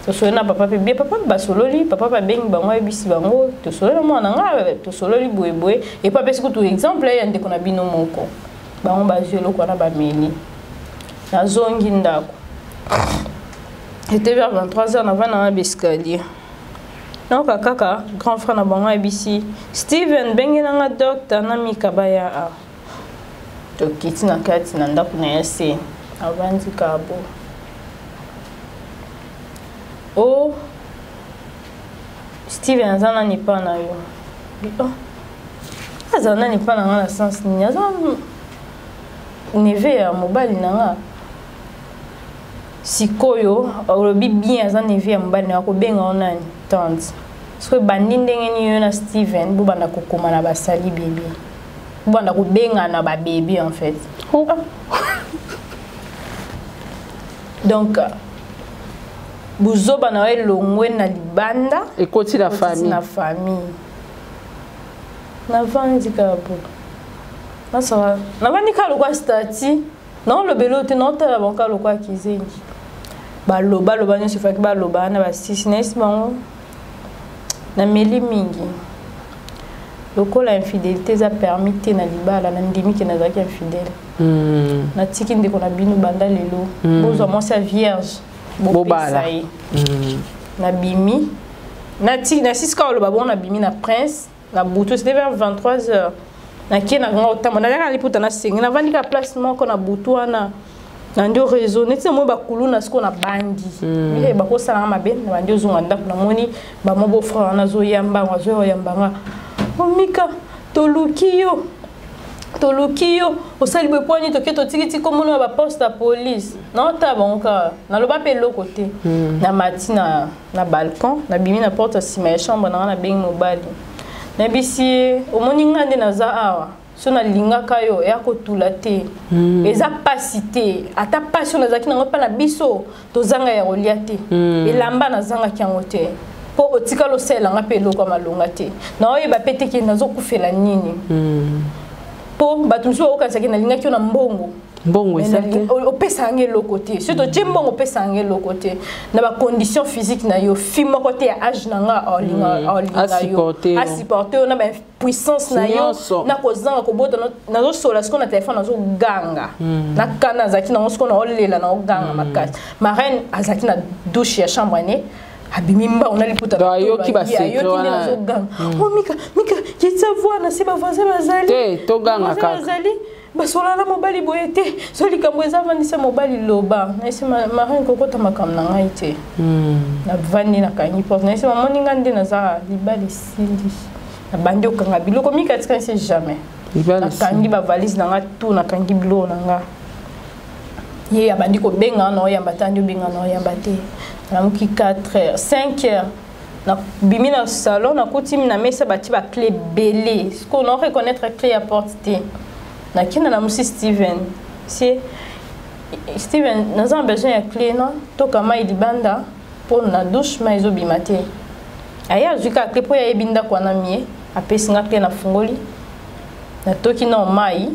tosolo na papa mpe bie papa mpe basololi papa mpe abengi bango ayebisi bango tosololi na mwana ngai tosololi boyeboye epo apesi kutu exemple ya ndeko na bino moko bango bazwi eloko wana bameli nazongi ndako ete vers 23 heures nava nanga baescalier nayoka kaka grand frère na bango ayebisi steven bengelanga docteur na mika baya a tokiti na kati na ndako na ya se avandi kabo o oh, steven aza nani epa na yo oh. azala nani epa na nga na sens nini aza neve ya mobali na nga sikoyo olobi bien aza neve ya mobali na nga kobenga yo nani tante soki ebandi ndenge nini yo na steven bobanda kokoma na basali bebe bobanda kobengana babebe en fait oh. donc buzoba na yo elongwe na libanda ekoti na famille na famille navandi kaka po nasala navandi kaka lokwa stati naolobela oyo te naotala bango kaka lokwa kizengi baloba loba nyonso efaki baloba na basisi nayesi bango nameli mingi lokola infidélité eza permis te na libala nandimi ke nazalaki infidèle hmm. natiki ndeko na bino banda lelo hmm. bozwa mwasi ya vierge bobala mm. nabimi nati nasisika oloba bongo nabimi na prince na butu c'était vers 23 heures nakie na kanga kotambo nayaka na liputa nasengi navandi ka place moko na butu wana na ndio réseau neti namoni bakuluna sikoyo na bangi mm. eh, bakosalanga mabe na bandi ozonga ndako namoni bamwa bofrere wana azoyamba yango azoyamba nga omika oh, toluki yo toluki yo osali boye mpo nini toke totikiti nkombo na baposte ya polise naotala bango kaka naloba mpe eloko te hmm. na mati na, na balcon nabimi na porte ya nsima ya chambre na nga nabengi mobali nayebisi ye omoni ngai nde naza awa so nalingaka yo eya kotula te hmm. eza mpasi te ata mpasi oyo nazalaki nango mpe na biso tozanga ya kolia te mm. elamba nazangaki yango te mpo otika losalela nga mpe eloko ya malonga te na oyeba mpe te ke nazokufela nini mm. mpo mm. bato mosusu bakokanisaki nalingaki yo na mbongo mbongo opesaka nga eloko te soki totye mm. mbongo opesaka nga eloko te na bacondition physique na yo fi moko te ya age na nga aolinga mm. yo asupporte yo na puissance na yo na kozanga kobota nazosola sikoyo na telefone nazoganga hmm. na kana azalaki nango sikoyo naolela naoganga hmm. makasi marraine azalaki na douche ya chambre ane abimi mbango na liputa ayoki basekreazoganga hmm. oh, mika mika yetisa voi na se bavoisin bazali te togangaka basola na mobali boye te so likambo eza vandisa mobali loba nayesi marin kokota makambo na ngai te hmm. navandi nakangi porte nayesi mamoni ngai nde naza libali esili nabandi okanga biloko mingi atikanisi jamais nakangi bavalise na ngai tu nakangi biloko na ngai ye abandi kobenga na oyamba te andi obenga na oyamba te namuki 4 heures 5 heures na bimi na salon na kuti na mesa bati ba clé belé ce qu'on aurait connaître clé à porte té na kina na musi Steven c'est Steven na za besoin ya clé na to kama il banda pour na douche mais zo bimaté aya zuka clé pour ya ebinda kwa na mie apesi nga clé na fungoli na toki na mai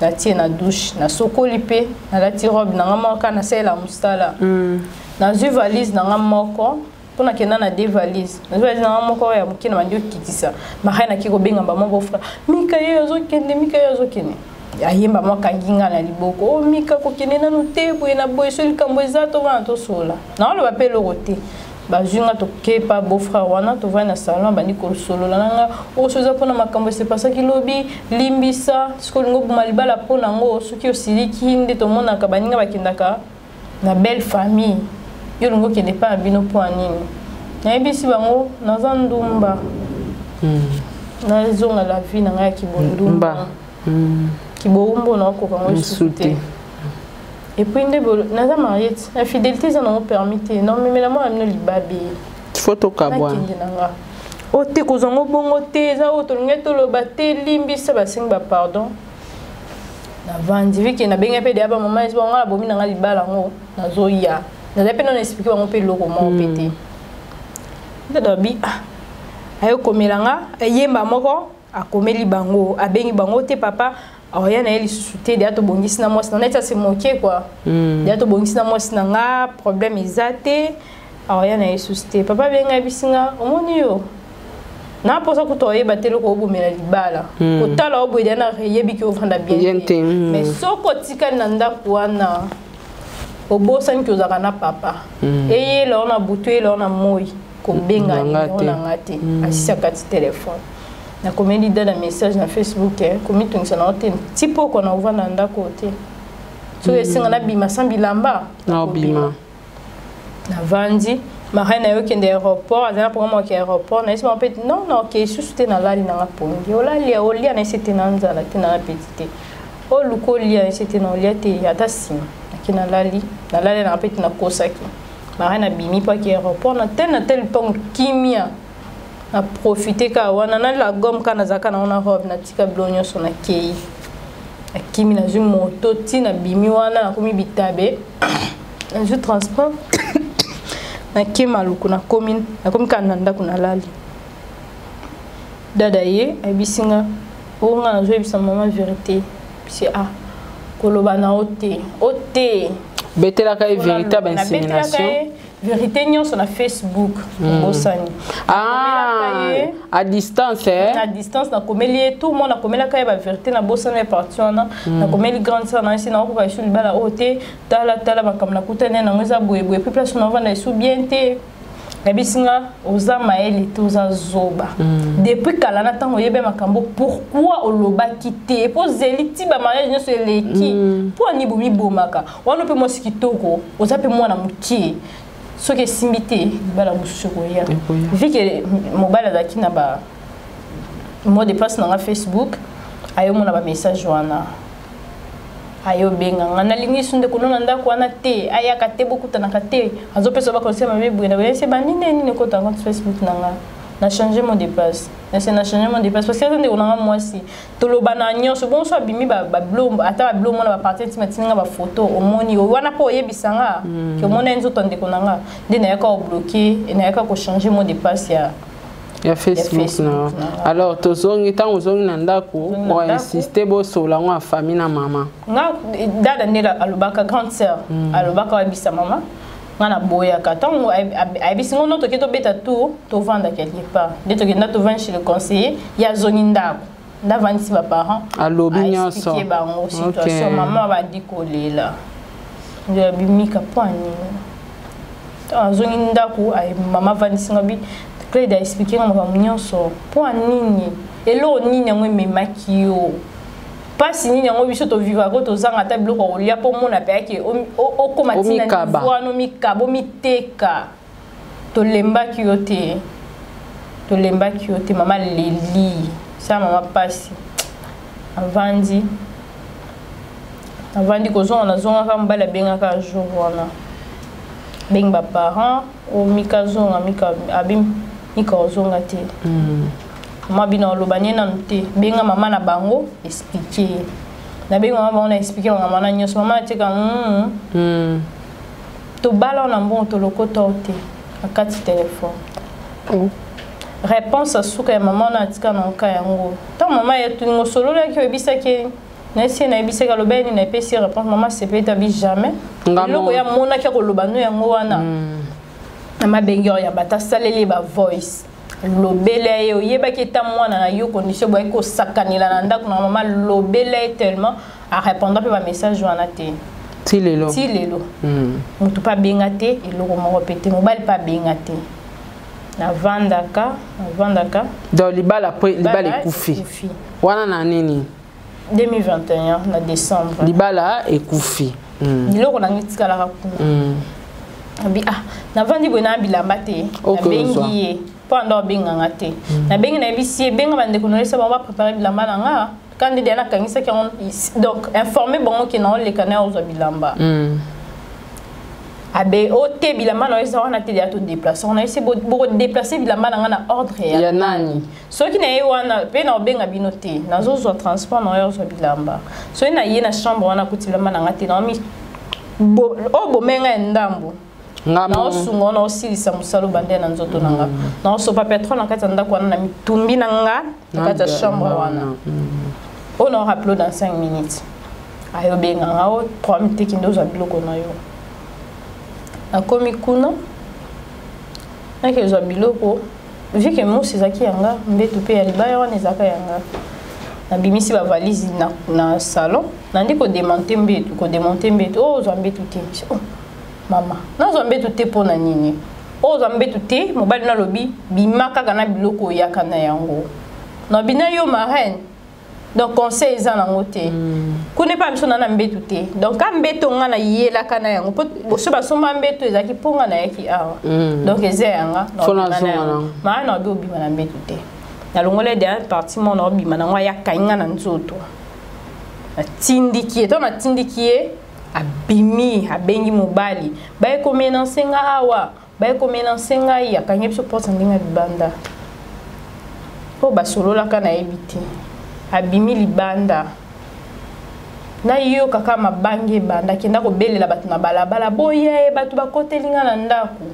na tie na douche na sokoli pe na lati robe na nga moko na sela musala mm. na zu valise na nga moko mpo nakenda na de valise nazwa valise nanga moko ya moke na bandi okitisa marai naki kobenga bamwa bofra mika ye azokende mika ye azokende ayemba mwa kangi ngai na liboko o oh, mika kokende nano te boye na boye so likambo eza tovana tosolola naoloba mpe eloko te bazwi nga tokepa beau-frère wana tovandi na salon abandi kosolola na nga oyo oh, soki eza mpona makambo esepasaki lobi limbisa soki olingi obuma libala mpo na yango soki osiliki nde tomonaka baninga bakendaka na belle famille yo olingi okende epai na bino mpo ya nini nayebisi bango naza ndumba hmm. nazonga la vie na ngai ya kibondumba hmm. kiboumbo naokoka ngo lisusu te epuis nde naza marie ti infidélité eza nango permis te namemela mwana bino libabe fo tokabwanakende na nga oyo te kozwa ngo bongo te eza oyo tolongai toloba te limbisa basengi bapardon navandi vike nabenge mpe deya bamama esi bango ngai nabomi na ngai libala yango nazoya nazali mpe nano explike bango mpe eloko moko mpe te nde nabi ah ayokomela nga eyemba moko akomeli bango abengi bango te papa aoya na ye lisusu te deya tobongisi na mwasi na ngai ti ase moke kua deya tobongisi na mwasi na nga problème eza te aoya na yesus te papa abenga yebisi nga omoni yo na mposa kutu oyeba te eloko obomela libala hmm. kotala obweda na eyebiki ofanda bien te hmm. mais soki otikali na ndako wana obosani ke ozalaka na papa hmm. eyela ona butu eyela ona moi kobenga yango na nga te asisi akati telefone nakomeli da na message na facebook eh, komitungisa nango te ti poko na ovanda na ndako te soki esenga nabima sans bilamba naobima navandi marai na yo kende aéroport azali na mponga moko ya aéroport nayesi bango mpe non na okei susu te nalali nanga pongi olalia olia nayesi te na nzala te na apeti te oluka olia nayesi te na olia te ata nsima nake nalali nalali nanga mpe te nakosaki marai nabimi mpo ake aéroport na tel na tel ntongo kimia na profite kaka wana na la gomme kaka nazalaka nango na robe natika bilo nyonso nakei nakimi nazwi moto ti nabimi wana nakomi bitabe nazwi transport nake maluku nakomi nakomi kaka na ndako nalali dada ye ayebisi nga oyo nga nazoyebisa mama verité bisi a ah, koloba na o te o te betelaka ye verité ya bainsimination verité nyonso na facebook hmm. bosani ah, à distance eh? à distance nakomeli ye tout moi nakomelaka ye baverité nabosana ye parti wana hmm. nakomeli grande sœur naye si nakokoka esu libala oyo oh, te tala tala makambo nakutani nango eza boyeboye mpe place navanda esu bien te nayebisi nga oza mayele te oza zoba hmm. depuis kala na ntango oyebi makambo pourkui olobaki te mpo ozeli ti bamariage nyonso eleki mpo ani bomibomaka wana mpe mwasi kitoko oza mpe mwana mokie soki esimbi te libala mosusu ekoya vike mobali azalaki na ba mo de passe na nga facebook ayomona bamessage wana ayobenga nga nalingi su ndeko no na ndako wana te ayaka te bokutanaka te azopesa bakonse mabe boye na boyese banini nini ekota yango facebook na nga na change mo de passe nase na change mo de passe parce que aza ndeko na nga mwasi toloba na nyonso bonso abimi babilombo ata babilombo na baparti ntima tini nga bafoto omoni oyo wana mpo oyebisa nga hmm. ke omona ye nzoto ya ndeko na nga nde nayaka kobloke nayaka kochange mot de passe ya ya facebook na alors tozongi ntango ozongi na ndako oinsiste bosola yango ya famille na mama nga dada nde alobaka grande sœur hmm. alobaka oyebisa mama nga na boyaka ntango ayebisi ngo no toke tobeta tour tovanda quelque part nde tokenda tovandi chez le conseiller ye azongi ndako nde avandisi baparent alobi nyonso bango situation mama abandi kolela nde abimika mpo anini ntango azongi ndako mama avandisi nga bi claude aexplike nga makambo nyonso mpo anini eloko nini yango ememaki yo mpasi nini yango biso tovivaka oyo tozanga ata biloko ya kolia mpo omona mpe yake okoma ntina nivo wana omikaba omiteka tolembaki yo te tolembaki yo te mama leli sa mama mpasi avandi avandi kozonga nazongaka mobali abengaka jour wana bengi baparent o oh, mika zonga mika abi mika ozonga te mm. mama bino aloba nie nanu te benga mama na bango explike ye nabengi mama bango na explike bango mama na nyonso mama atika mm. mm. tobala yo na mbongo tolokota yo te akati telefone mm. réponse asuka ya mama wana atika na oka yango ntango mama yetuni osololaki oyebisaki ye nasi nayebisaki aloba ye nini epesi réponse mama sepe etabi jamais eloko ye amonaki akoloba no yango wana mm. amabengi oyo ya bata asaleli ye bavoice lobela ye oyebaki eta mwana na yo condition boyaki kosakanela na ndako na mama lobela ye tellement arépondant mpe bamessage wana te ti lelo ti lelo hmm. motu mpe abenga te eloko moko mpe te mobali mpe abenga te navandaka navandaka donc libala mpe libala ekufi wana na nini 2021 na décembre libala ekufi mm. biloko na ngai tikalaka kuna mm. abi ah navandi boye na bilamba te nabengi ye mpo anda obenganga te mm. nabengi nayebisi ye benga bandeko nolesa bango baprépare bilamba na nga kandi dia nakangisaki yango donc informe bango ke naoleka na ozwa bilamba mm. abe o te bilamba na yo eza wana te ya todeplace ona esi bokodeplace bilamba na nga na ordre ya nani soki na ye wana mpe na obenga bino te nazozwa transport na yo ozwa bilamba soki na ye na chambre wana akuti bilamba na nga te naomi oyo bomei ngai ya ndambo naosunga wana osilisa mosala obanda na nzoto na nga mm. naosopa petro na kati ya ndako wana na mitumbi na nga na kati ya chambre wana mm. oyo naoraplo dans 5 minutes ayo obenga nga o 3 minutes ekende ozwa biloko na yo nakomi kuna nake ozwa biloko vu que musi ezalaki ya nga mbetu mpe ya libaya wana ezalaka ya nga nabimisi bavalise na, na salon nandi kodemonte mbetu kodemonte mbetu oyo oh, ozwa mbetu te oh, mama nazwa mbetu te mpo na nini oyo oh, ozwa mbetu te mobali nalobi bima kaka na biloko oyaka na yango nabina yo marraine donc conseil eza nango te mm. kuna epai biso na na mbetu te donc ka mbeto nga na yelaka na yango po boso basomba mbeto ezalaki mpo nga nayaki awa mm. donc eza yanga maa na obi obima na mbetu te nalongola dernière partie mona obima nango ayaka nga na nzoto natindiki ye to natindiki ye abimi abengi mobali baye komenanse nga awa baye komenanse ngai akangi biso mposa ndenge ya libanda oyo basololaka nayebi te abimi libanda nayoka kaka mabange ebanda akenda kobelela bato na balabala boye bato bakoteli ngai na ndako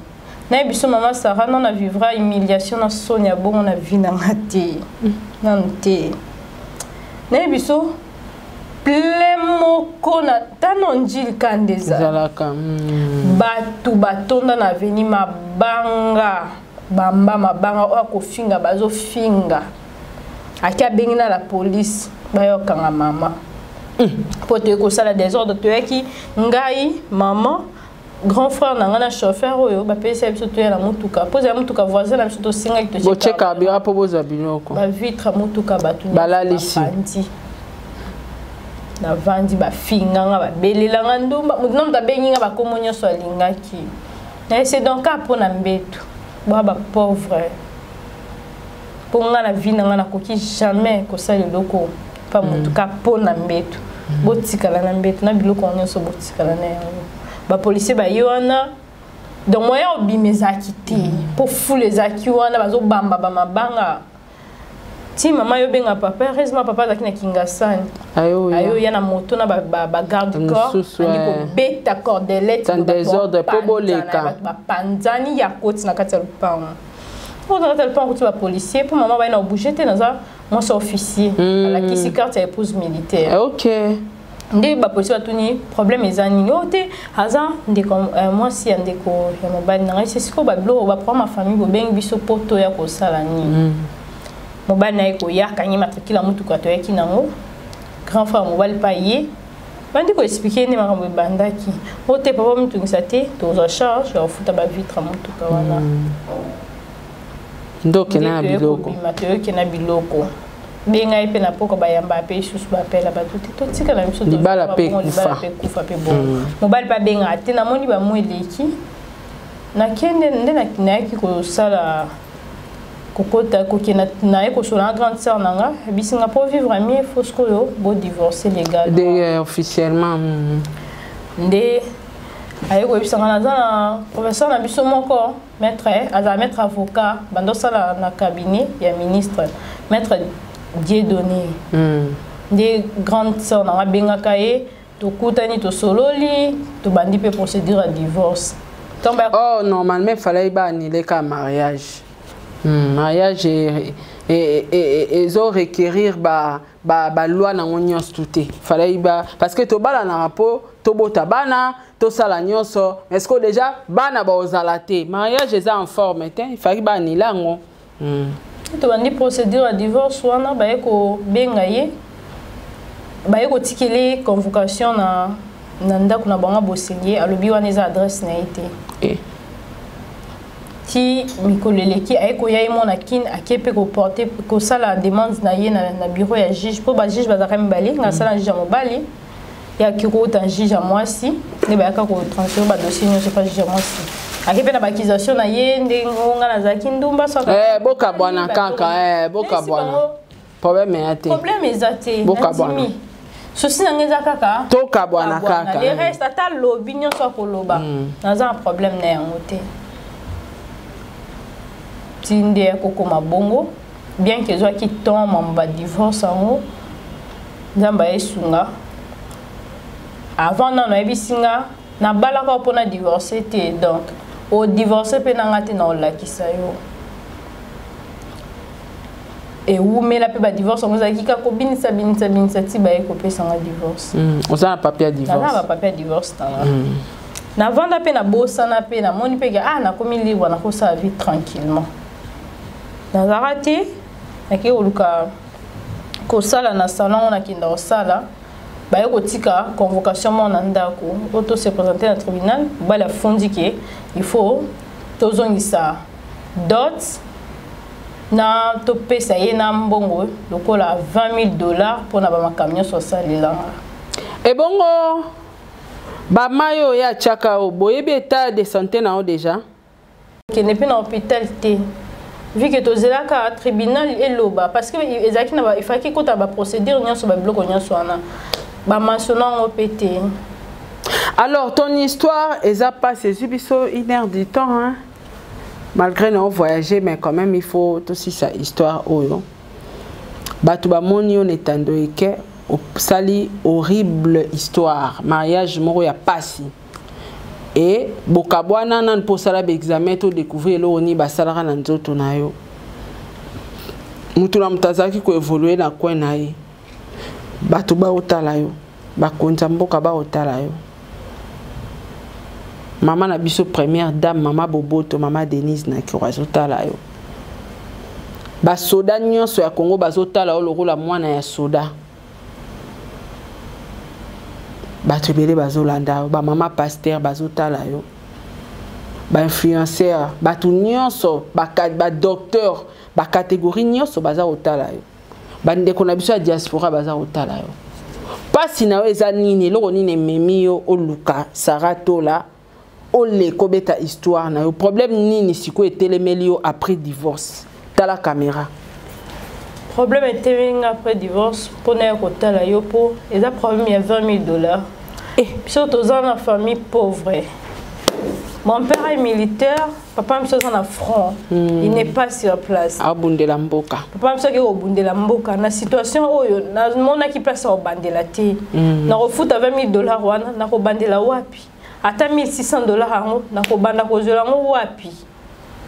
naye biso mama sara no na vivra humiliation na soni ya bongo na vi na nga te nanu te naye biso ple moko na tano njili kanda ezalaka hmm. bato batonda na veni mabanga bamba mabanga oyo akofinga bazofinga ake abengi na la polise bayokanga mama hmm. mpo toyei kosala desordre toyaki ngai mama grand frère na ngai na chauffeur oyo bapesi ya biso toya na motuka mpo ezala motuka voisin na biso tosengaki tobotie carburant mpo bozwa biloko bavitre motuka bato balalisi navandi bafinga nga babelela nga ndumba moto na moto abengi nga bakomo nyonso alingaki na ese donc kaka mpo na mbetu bwa bapauvre mpo ngai na vie na ngai nakoki jamais kosala eloko mpa motu ka mpo na mbetu botikala na mbetu na biloko yango nyonso botikala na yango bapolisier baye wana donc moyen obima ezalaki te mpo fule ezalaki wana bazobamba bamabanga ti mama yo benga papa heureusement papa azalaki na kingasani ayo ya na moto na bagarde corps ani kobeta cordelette bapanzani ya koti na kati ya lopango mpo nazata lipa nakuti bapolicier mpo mama baye na obouge te naza mwasi officier hmm. alakisi carte ya épouse militaire eh, ok nde bapolisi batuni problème eza nini oyo te aza ndeko eh, mwasi ya ndeko ya mobali na ngai se sikoyo babiloko baprograme ya famille bobengi biso mpo toya kosala nini hmm. mobali na ye koya akangi matrikile ya motuka toyaki nango grand frère mobali mpa ye bandi ko expliquer nde makambo ebandaki o te papa mitungisa te tozwa charge ya kofuta bavitre motuka wana hmm. ndoke na biloko toyoki na biloko nde ngai mpe na poko bayamba mpe lisusu bapela bato te totikala biso libala mpe kufa mpe bongo hmm. mobali mpe abengaka te namoni bamwa eleki nakende nde nayaki kosala kokota kokenda naye kosola na grande sœur na nga bisi nga mpo vivre mieux fo sikoyo bodivorce légal de euh, officiellement mm. nde aye koyebisa nga naza na professeur na biso moko maître eh, azala maître avocat banda osala na cabinet ya ministre maître dieu donné mm. nde grande sœur na nga abengaka ye tokutani tosololi tobandi mpe procédure ya divorce oh normalement falai baanile ka mariage hmm, mariage e, e, e, ezo requérir ba balwa nango nyonso tu te falai ba parce que tobalanaka mpo tobota bana tosala nyonso mais ceque déjà bana baozala te mariage eza en forme te ifaki baanile yango mm. tobandi procédure ya divorce wana baye kobenga ye baye kotikela ye convocation na, na ndako na bango boseli ye alobi wana eza adresse na ye te eh. ti mikolo eleki aye koya ye mwana kin ake mpe koporte kosala demande na ye na, na bureau ya juge mpo bajuge bazalaka mibale nga asala mm. juge ya mobali mm. ya kikuta juge ya mwasi nde bayaka kotransfere badossier nyonso epa juge ya mwasi ake mpe na baakisation na ye ndenge ngo ngai nazalaki ndumba soki eh, bokabwana kaka eh, bokabwana probleme ya te probleme eza te bokabwana susi na ngai eza kaka tokabwana kaka le reste ata lobi nyonso akoloba mm. naza na probleme na yango te ti nde akokoma bongo bien que ezwaki temps mamo badivorce yango nzambe ayesunga avant nano ayebisi nga nabalaka yo mpo na divorce te donc odivorce mpe na nga te na olakisa yo ewumela mpe badivorce yango ezalaki kaka kobinisa binisa binisa ti baye kopesa nga divorce mm, oza na papier ya divorce na papier ya divorce na nga mm. navanda mpe nabosana mpe namoni mpe ke ah nakomi libre nakosala vie tranquillement nazalaka te nakei koluka kosala na salon ngo nakenda kosala baye kotika convocation moko na ndako oyo to se présente na tribunal mobali afundi ke il faut tozongisa dot na topesa ye na mbongo lokola 20 000 dollars mpo na bamakambo nyonso asalelanga ebongo bamai oyo ye atyaka yo boyebi etat de santé na yo deja kende mpe na hôpital te vu que tozelaka tribunal eloba parce que ezalaki na efaki ekota baprocédure nyonso babiloko nyonso wana bamasona yango mpe te alors ton histoire eza mpasi ezwi biso une heure du temps hein? malgré nao voyage mais quand même il faut tosisa histoire oyo bato bamoni yo na etando eke osali horrible histoire mariage moko ya mpasi e bokabwana nanu mpo osala baexamen to découvrir eloko nini basalaka na nzoto na yo moto na moto azalaki koevolue na coin na ye bato baotala yo bakonzi ya mboka baotala yo mama na biso première dame mama boboto mama denise na kiro azotala yo basoda nyonso ya kongo bazotala yo lokola mwana ya soda bato ebele bazolanda yo bamama paster bazotala yo bainfluenceur bato nyonso badocteur bacatégorie nyonso baza kotala yo bandeko na biso ya diaspora baza kotala yo mpasi na yo eza nini eloko nini ememi yo oluka sara tola oleka obeta histoire na yo problème nini sikoyo etelemeli yo après divorce tala caméra problème etelemeli nga après divorce mpo na ya kotala yo mpo eza problème ya 20 000 dollars eh. biso toza na famille pauvre mon père est militaire papa biso aza na front mm. il n'est pas sur place abundela mboka papa biso akei kobundela mboka na situation oyo namonaki place ya kobandela te mm. nakofuta 20 000 dollars wana nakobandela wapi ata 1600 dollars yango nakobanda kozwela yango wapi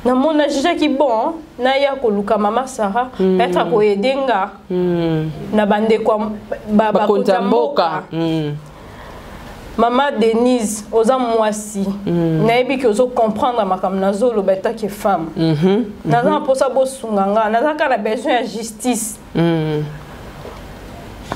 na mon agija ki bon hein. na ya koluka mama Sarah mm. être ko aider nga mm. na bande kwa ba ba konta mboka mm. mama Denise oza mwasi mm. na yebi ki ozo comprendre makam na zo loba ta ki femme mm -hmm. na za posa bo sunga nga na za ka na besoin ya justice mm.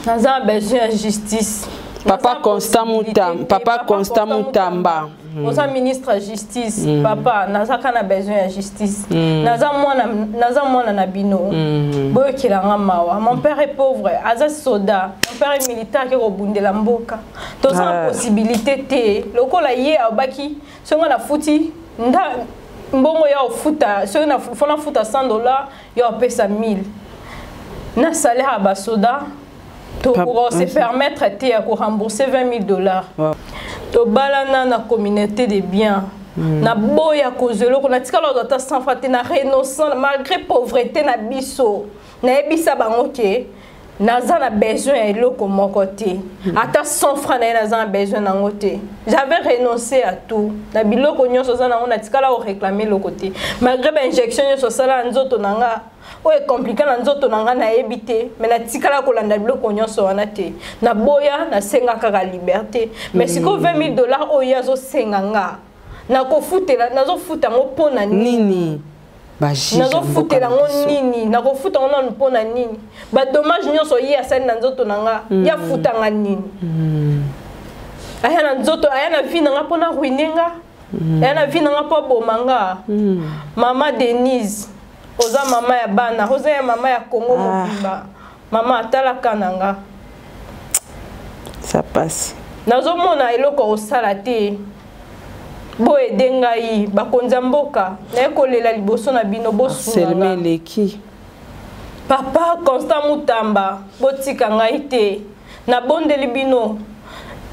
naza besoin ya justice papa constant mutamba papa constant mutamba hmm. oza ministre ya justice mm. papa nazaka na besoin ya justice mm. naza mwana naza mwana na bino mm. boyokela nga mawa mon père est pauvre aza soda mon père est militaire ake kobundela mboka toza na ah. possibilité te lokola ye abaki songa nafuti nda mbongo ya ofuta soki fona futa 100 dollar yo apesa 1000 na salaire ya basoda tokoka se permettre te ya korembourse 20 000 dollars tobalana na communauté de biens Mm. na boya kozwa eloko natikala ozwa ata sanfa te na renonçant malgré pauvreté na biso nayebisa bango ke naza na besoin ya eloko moko te hmm. ata 100 franc na ye naza na besoin na yango te j'avais renonce à tout na biloko nyonso oza na yango natikala oréclame eloko te malgré bainjection nyonso osala na nzoto na nga oyo ekomplike na nzoto na ngai nayebi te mai natikala kolanda biloko nyonso wana te naboya nasenga kaka liberté mai sikoyo 20 000 dollars oyo ye azosenga nga nakofutela nazofuta yango mpo na nini nazofutela yango nini nakofuta yango nanu mpo na nini badommage nyonso ye asali na nzoto na nga mm. ye afuta nga nini mm. aya na nzoto aya na vie na nga mpo na ruine nga mm. aya na vie na nga mpo aboma nga mama denise oza mama ya bana oza ya mama ya kongo ah. mobimba ah. mama tala ka na nga sa pasi nazomona eloko osala te boyede ngai bakonzi ya mboka naye kolela liboso na bino bosunga eleki papa constant mutamba botika ngai te nabondeli bino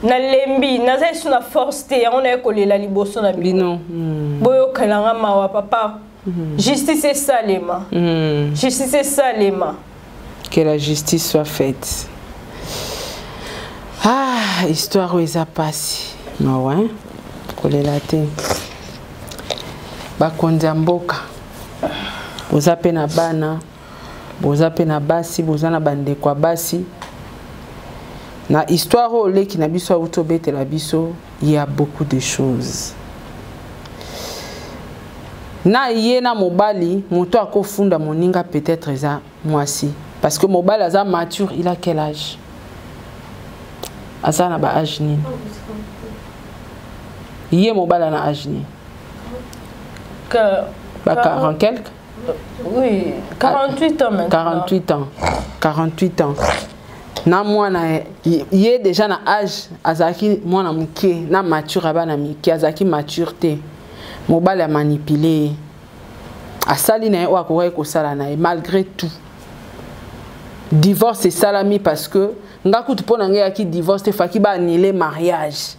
nalembi naza esu na force te yango naye kolela liboso na bino hmm. boyokela nga mawa papa Mm. Justice et Salema. Mm. Justice et Salema. Que la justice soit faite. Ah, histoire où ils a passé. Non, ouais. kolela te bakonzi ya mboka oza mpe na bana boza mpe na basi boza na bandeko ya basi na histoire oyo leki na biso auti obetela biso ya beaucoup de choses na ye na mobali moto akofunda moninga peut-être eza mwasi parce que mobali aza mature il a quel âge aza na ba age nini ye mobali na age nini ba 40 quelque oui 48 ans maintenant 48 ans 48 ans na mwana ye déjà na âge azalaki mwana moke na mature ya bana mike azalaki mature te mobali amanipule ye asali na ye oyo akokaki kosala na ye malgré tout divorce esalami parce que nga kutu mpo na ngai yaki divorce te faki baanile mariage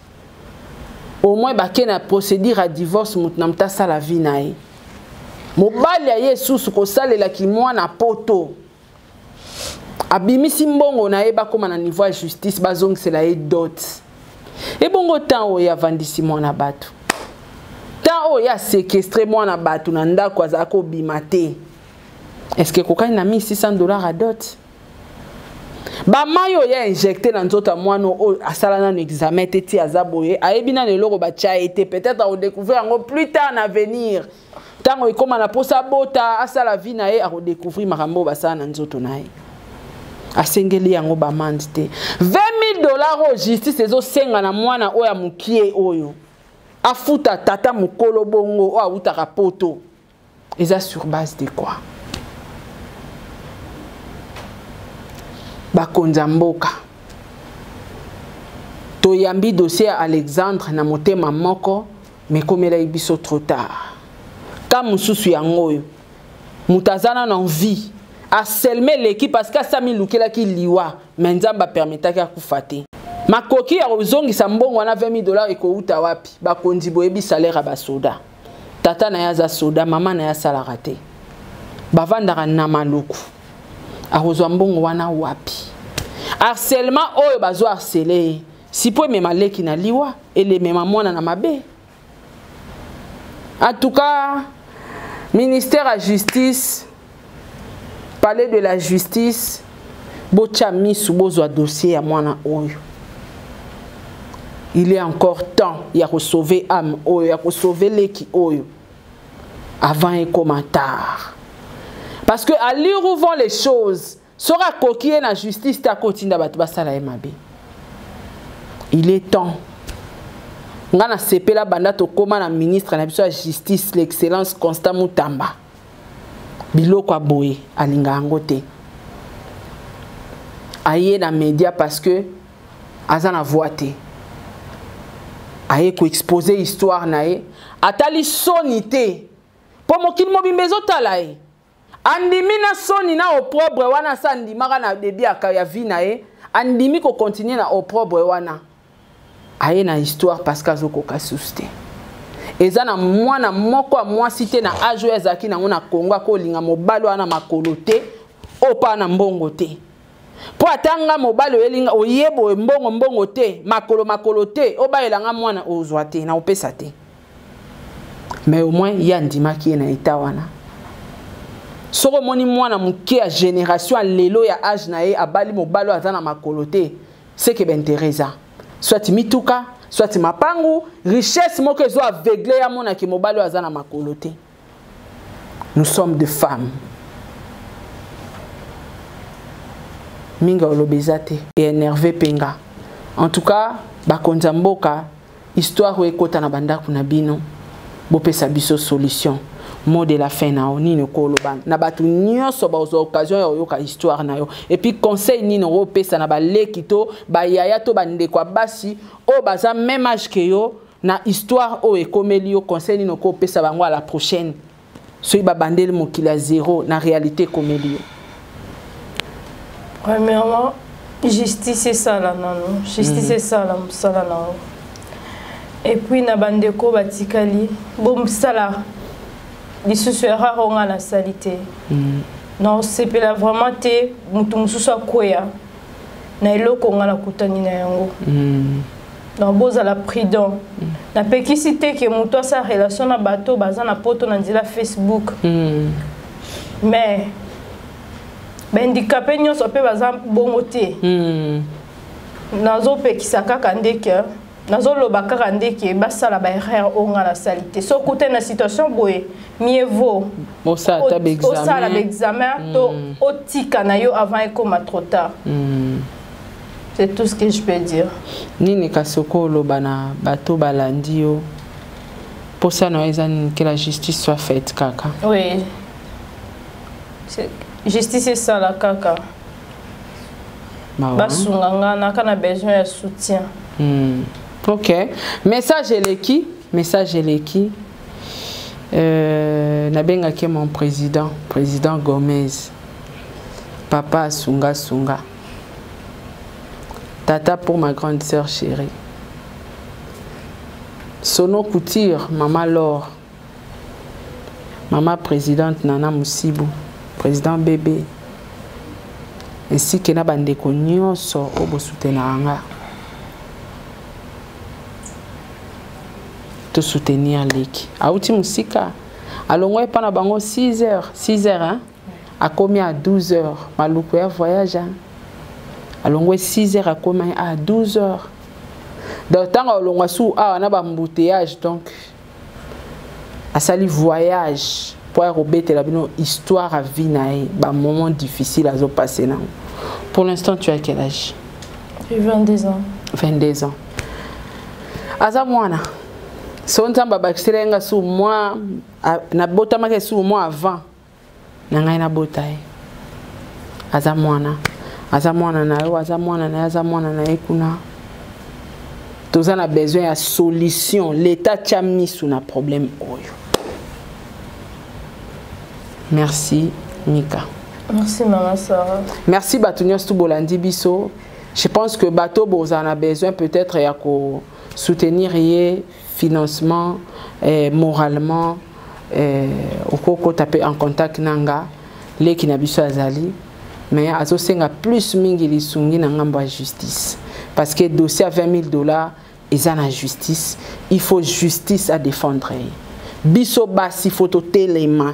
au moins bake na procédure ya divorce moto na moto asala vie na ye mobali ya ye susu kosalela kimwana poto abimisi mbongo na ye bakóma na niveau ya justice bazongisela ye dot ebongo ntan oyo ye avandisi mwana bato ntan oyo ye asekestre mwana bato na ndako azala kobima te estce ekokani na 1600 dollar ya dot bamai oyo ya injecte na nzoto ya mwana oyo asala nano examen te ti aza boye ayebi nano eloko batya ye te peut-être akodecouvrir yango plus tard na avenir ntango ekóma na mposa abota asala vie na ye akodecouvrir makambo oyo basala na nzoto na ye asengeli yango bamande te 20 000 dollars oyo justice ezosenga na mwana oyo ya mokie oyo afuta tata mokolo bongo oyo awutaka poto eza sur base de quoi bakonzi ya mboka toyambi dossier ya alexandre na motema moko mekomelaki biso trop tard ka mosusu yango oyo moto aza na na envie aselme eleki parce que asami lukelaki liwa me nzambe apermetaki akufa te makoki ya kozongisa mbongo wana 20 dollars ekouta wapi bakonzi boyebi salaire ya basoda tata na ye aza soda mama na ye asalaka te bavandaka na maluku akozwa mbongo wana wapi harcèlement oyo bazo harcele ye sipo emema leki na liwa elemema mwana na mabe en tout cas ministère ya justice palais de la justice botya misu bozwa dossier ya mwana oyo il est encore temps ya kosauve ame oyo ya kosauve leki oyo avant ekoma tard parce que à lire où vont les choses soki akoki ye na justice te akotinda bato basala ye mabe il est temps nga nasepela banda tokóma na ministre na biso ya justice l'excellence constant mutamba biloko ya boye alinga yango te aye na média parce que aza na voix te aye koexpose histoire na ye atali soni te mpo mokili mobimba ezotala ye andimi na soni na oprobre wana asa andimaka na debi ya vi na ye andimi kokontinue na oprobre wana aye na histoire parce que azokoka susu te eza na mwana moko ya mwasi te na age oyo azalaki nango na kongo akolinga mobali wana makolo te oyo mpaa na mbongo te mpo ata nga mobali oyelinga oyeboye mbongo mbongo te makolo makolo te obayelanga mwana ozwa te na opesa te mais au moins ye andimaki ye na eta wana soki omoni mwana moke ya génération ya lelo ya age na ye abali mobali oyo aza na makolo te seke baintere eza soit mituka soit mapangu richesse moko ezo aveugle ye amonaki mobali oyo aza na makolo te nous sommes des femmes minga oloba eza te énerve mpe nga en tout cas bakonzi ya mboka histoire oyo ekota na bandako na bino bopesa biso solution mot de la fin na yo nini okoloba na bato nyonso bazwa occasion ya koyoka histoire na yo epuis conseil nini okopesa na baleki to bayaya to bandeko ya basi oyo baza meme age ke yo na histoire oyo ekomeli yo conseil nini okoki opesa bango à la prochaine soki babandeli mokili ya zero na réalité ekomeli yo premièrement justice esala nano justice mhm. esala mosala na yango epuis na bandeko batikali bomosala lisusu erreur oyo ngai nasali te mhm. naosepela vraiment te moto mosusu akwea na eloko nga nakutani na yango mm. donc bozala prudent mm. napekisi te ke moto asala relation na bato baza na poto na nzela facebook mm. mais bahandikape nyonso mpe baza bongo te mm. nazopekisa kaka nde ke nazoloba kaka nde ke basala baerreur oyo ngai nasali te so okutani na situation boye mieux vaut osala baexamen mm. to otika na yo avant ekoma trop tard mm. c'est tout ce que je peux dire nini kasi oko oloba na bato balandi yo mposa na yo eza nini ke la justice soit faite kaka oui justice esala kaka basunga nga naka na besoin ya soutien hmm. ok message eleki message eleki euh, nabengaki mon président président gomez papa asunga sunga tata pour ma grande sœur chérie sono couture mama lor Maman Présidente Nana Musibu, Président Bébé, ainsi que na bandeko nyonso oyo bosutenaka nga tosoutenir leki awuti mosika alongwa epa na bango 6 heures 6 heures hein? akomi à 12 heures maluku ya voyage hein? alongwe 6 heures akomi à 12 heures donc ntango alongwa su awa na bambouteillage donc asali voyage mpo ya kobetela bino histoire ya vie na ye bamoment difficile azopasse nango pour l'instant tu as quel âge 22 ans 22 ans aza mwana so nzambe abakisela ye nga su mwa nabotamaki esu mwa avant na ngai nabota ye aza mwana aza mwana na yo aza mwana na ye aza mwana na ye kuna toza na besoin ya solution leta tya miso na problème oyo merci mika merci mama sara merci bato nyonso tu bolandi biso je pense que bato bozala na besoin peut-être ya ko soutenir ye financement eh, moralement eh, okokota mpe en contact na nga leki na biso azali mais azosenga plus mingi lisungi na ngambo ya justice parce que dossier ya 20 000 dollars eza na justice il faut justice à défendre ye biso basi fo totelema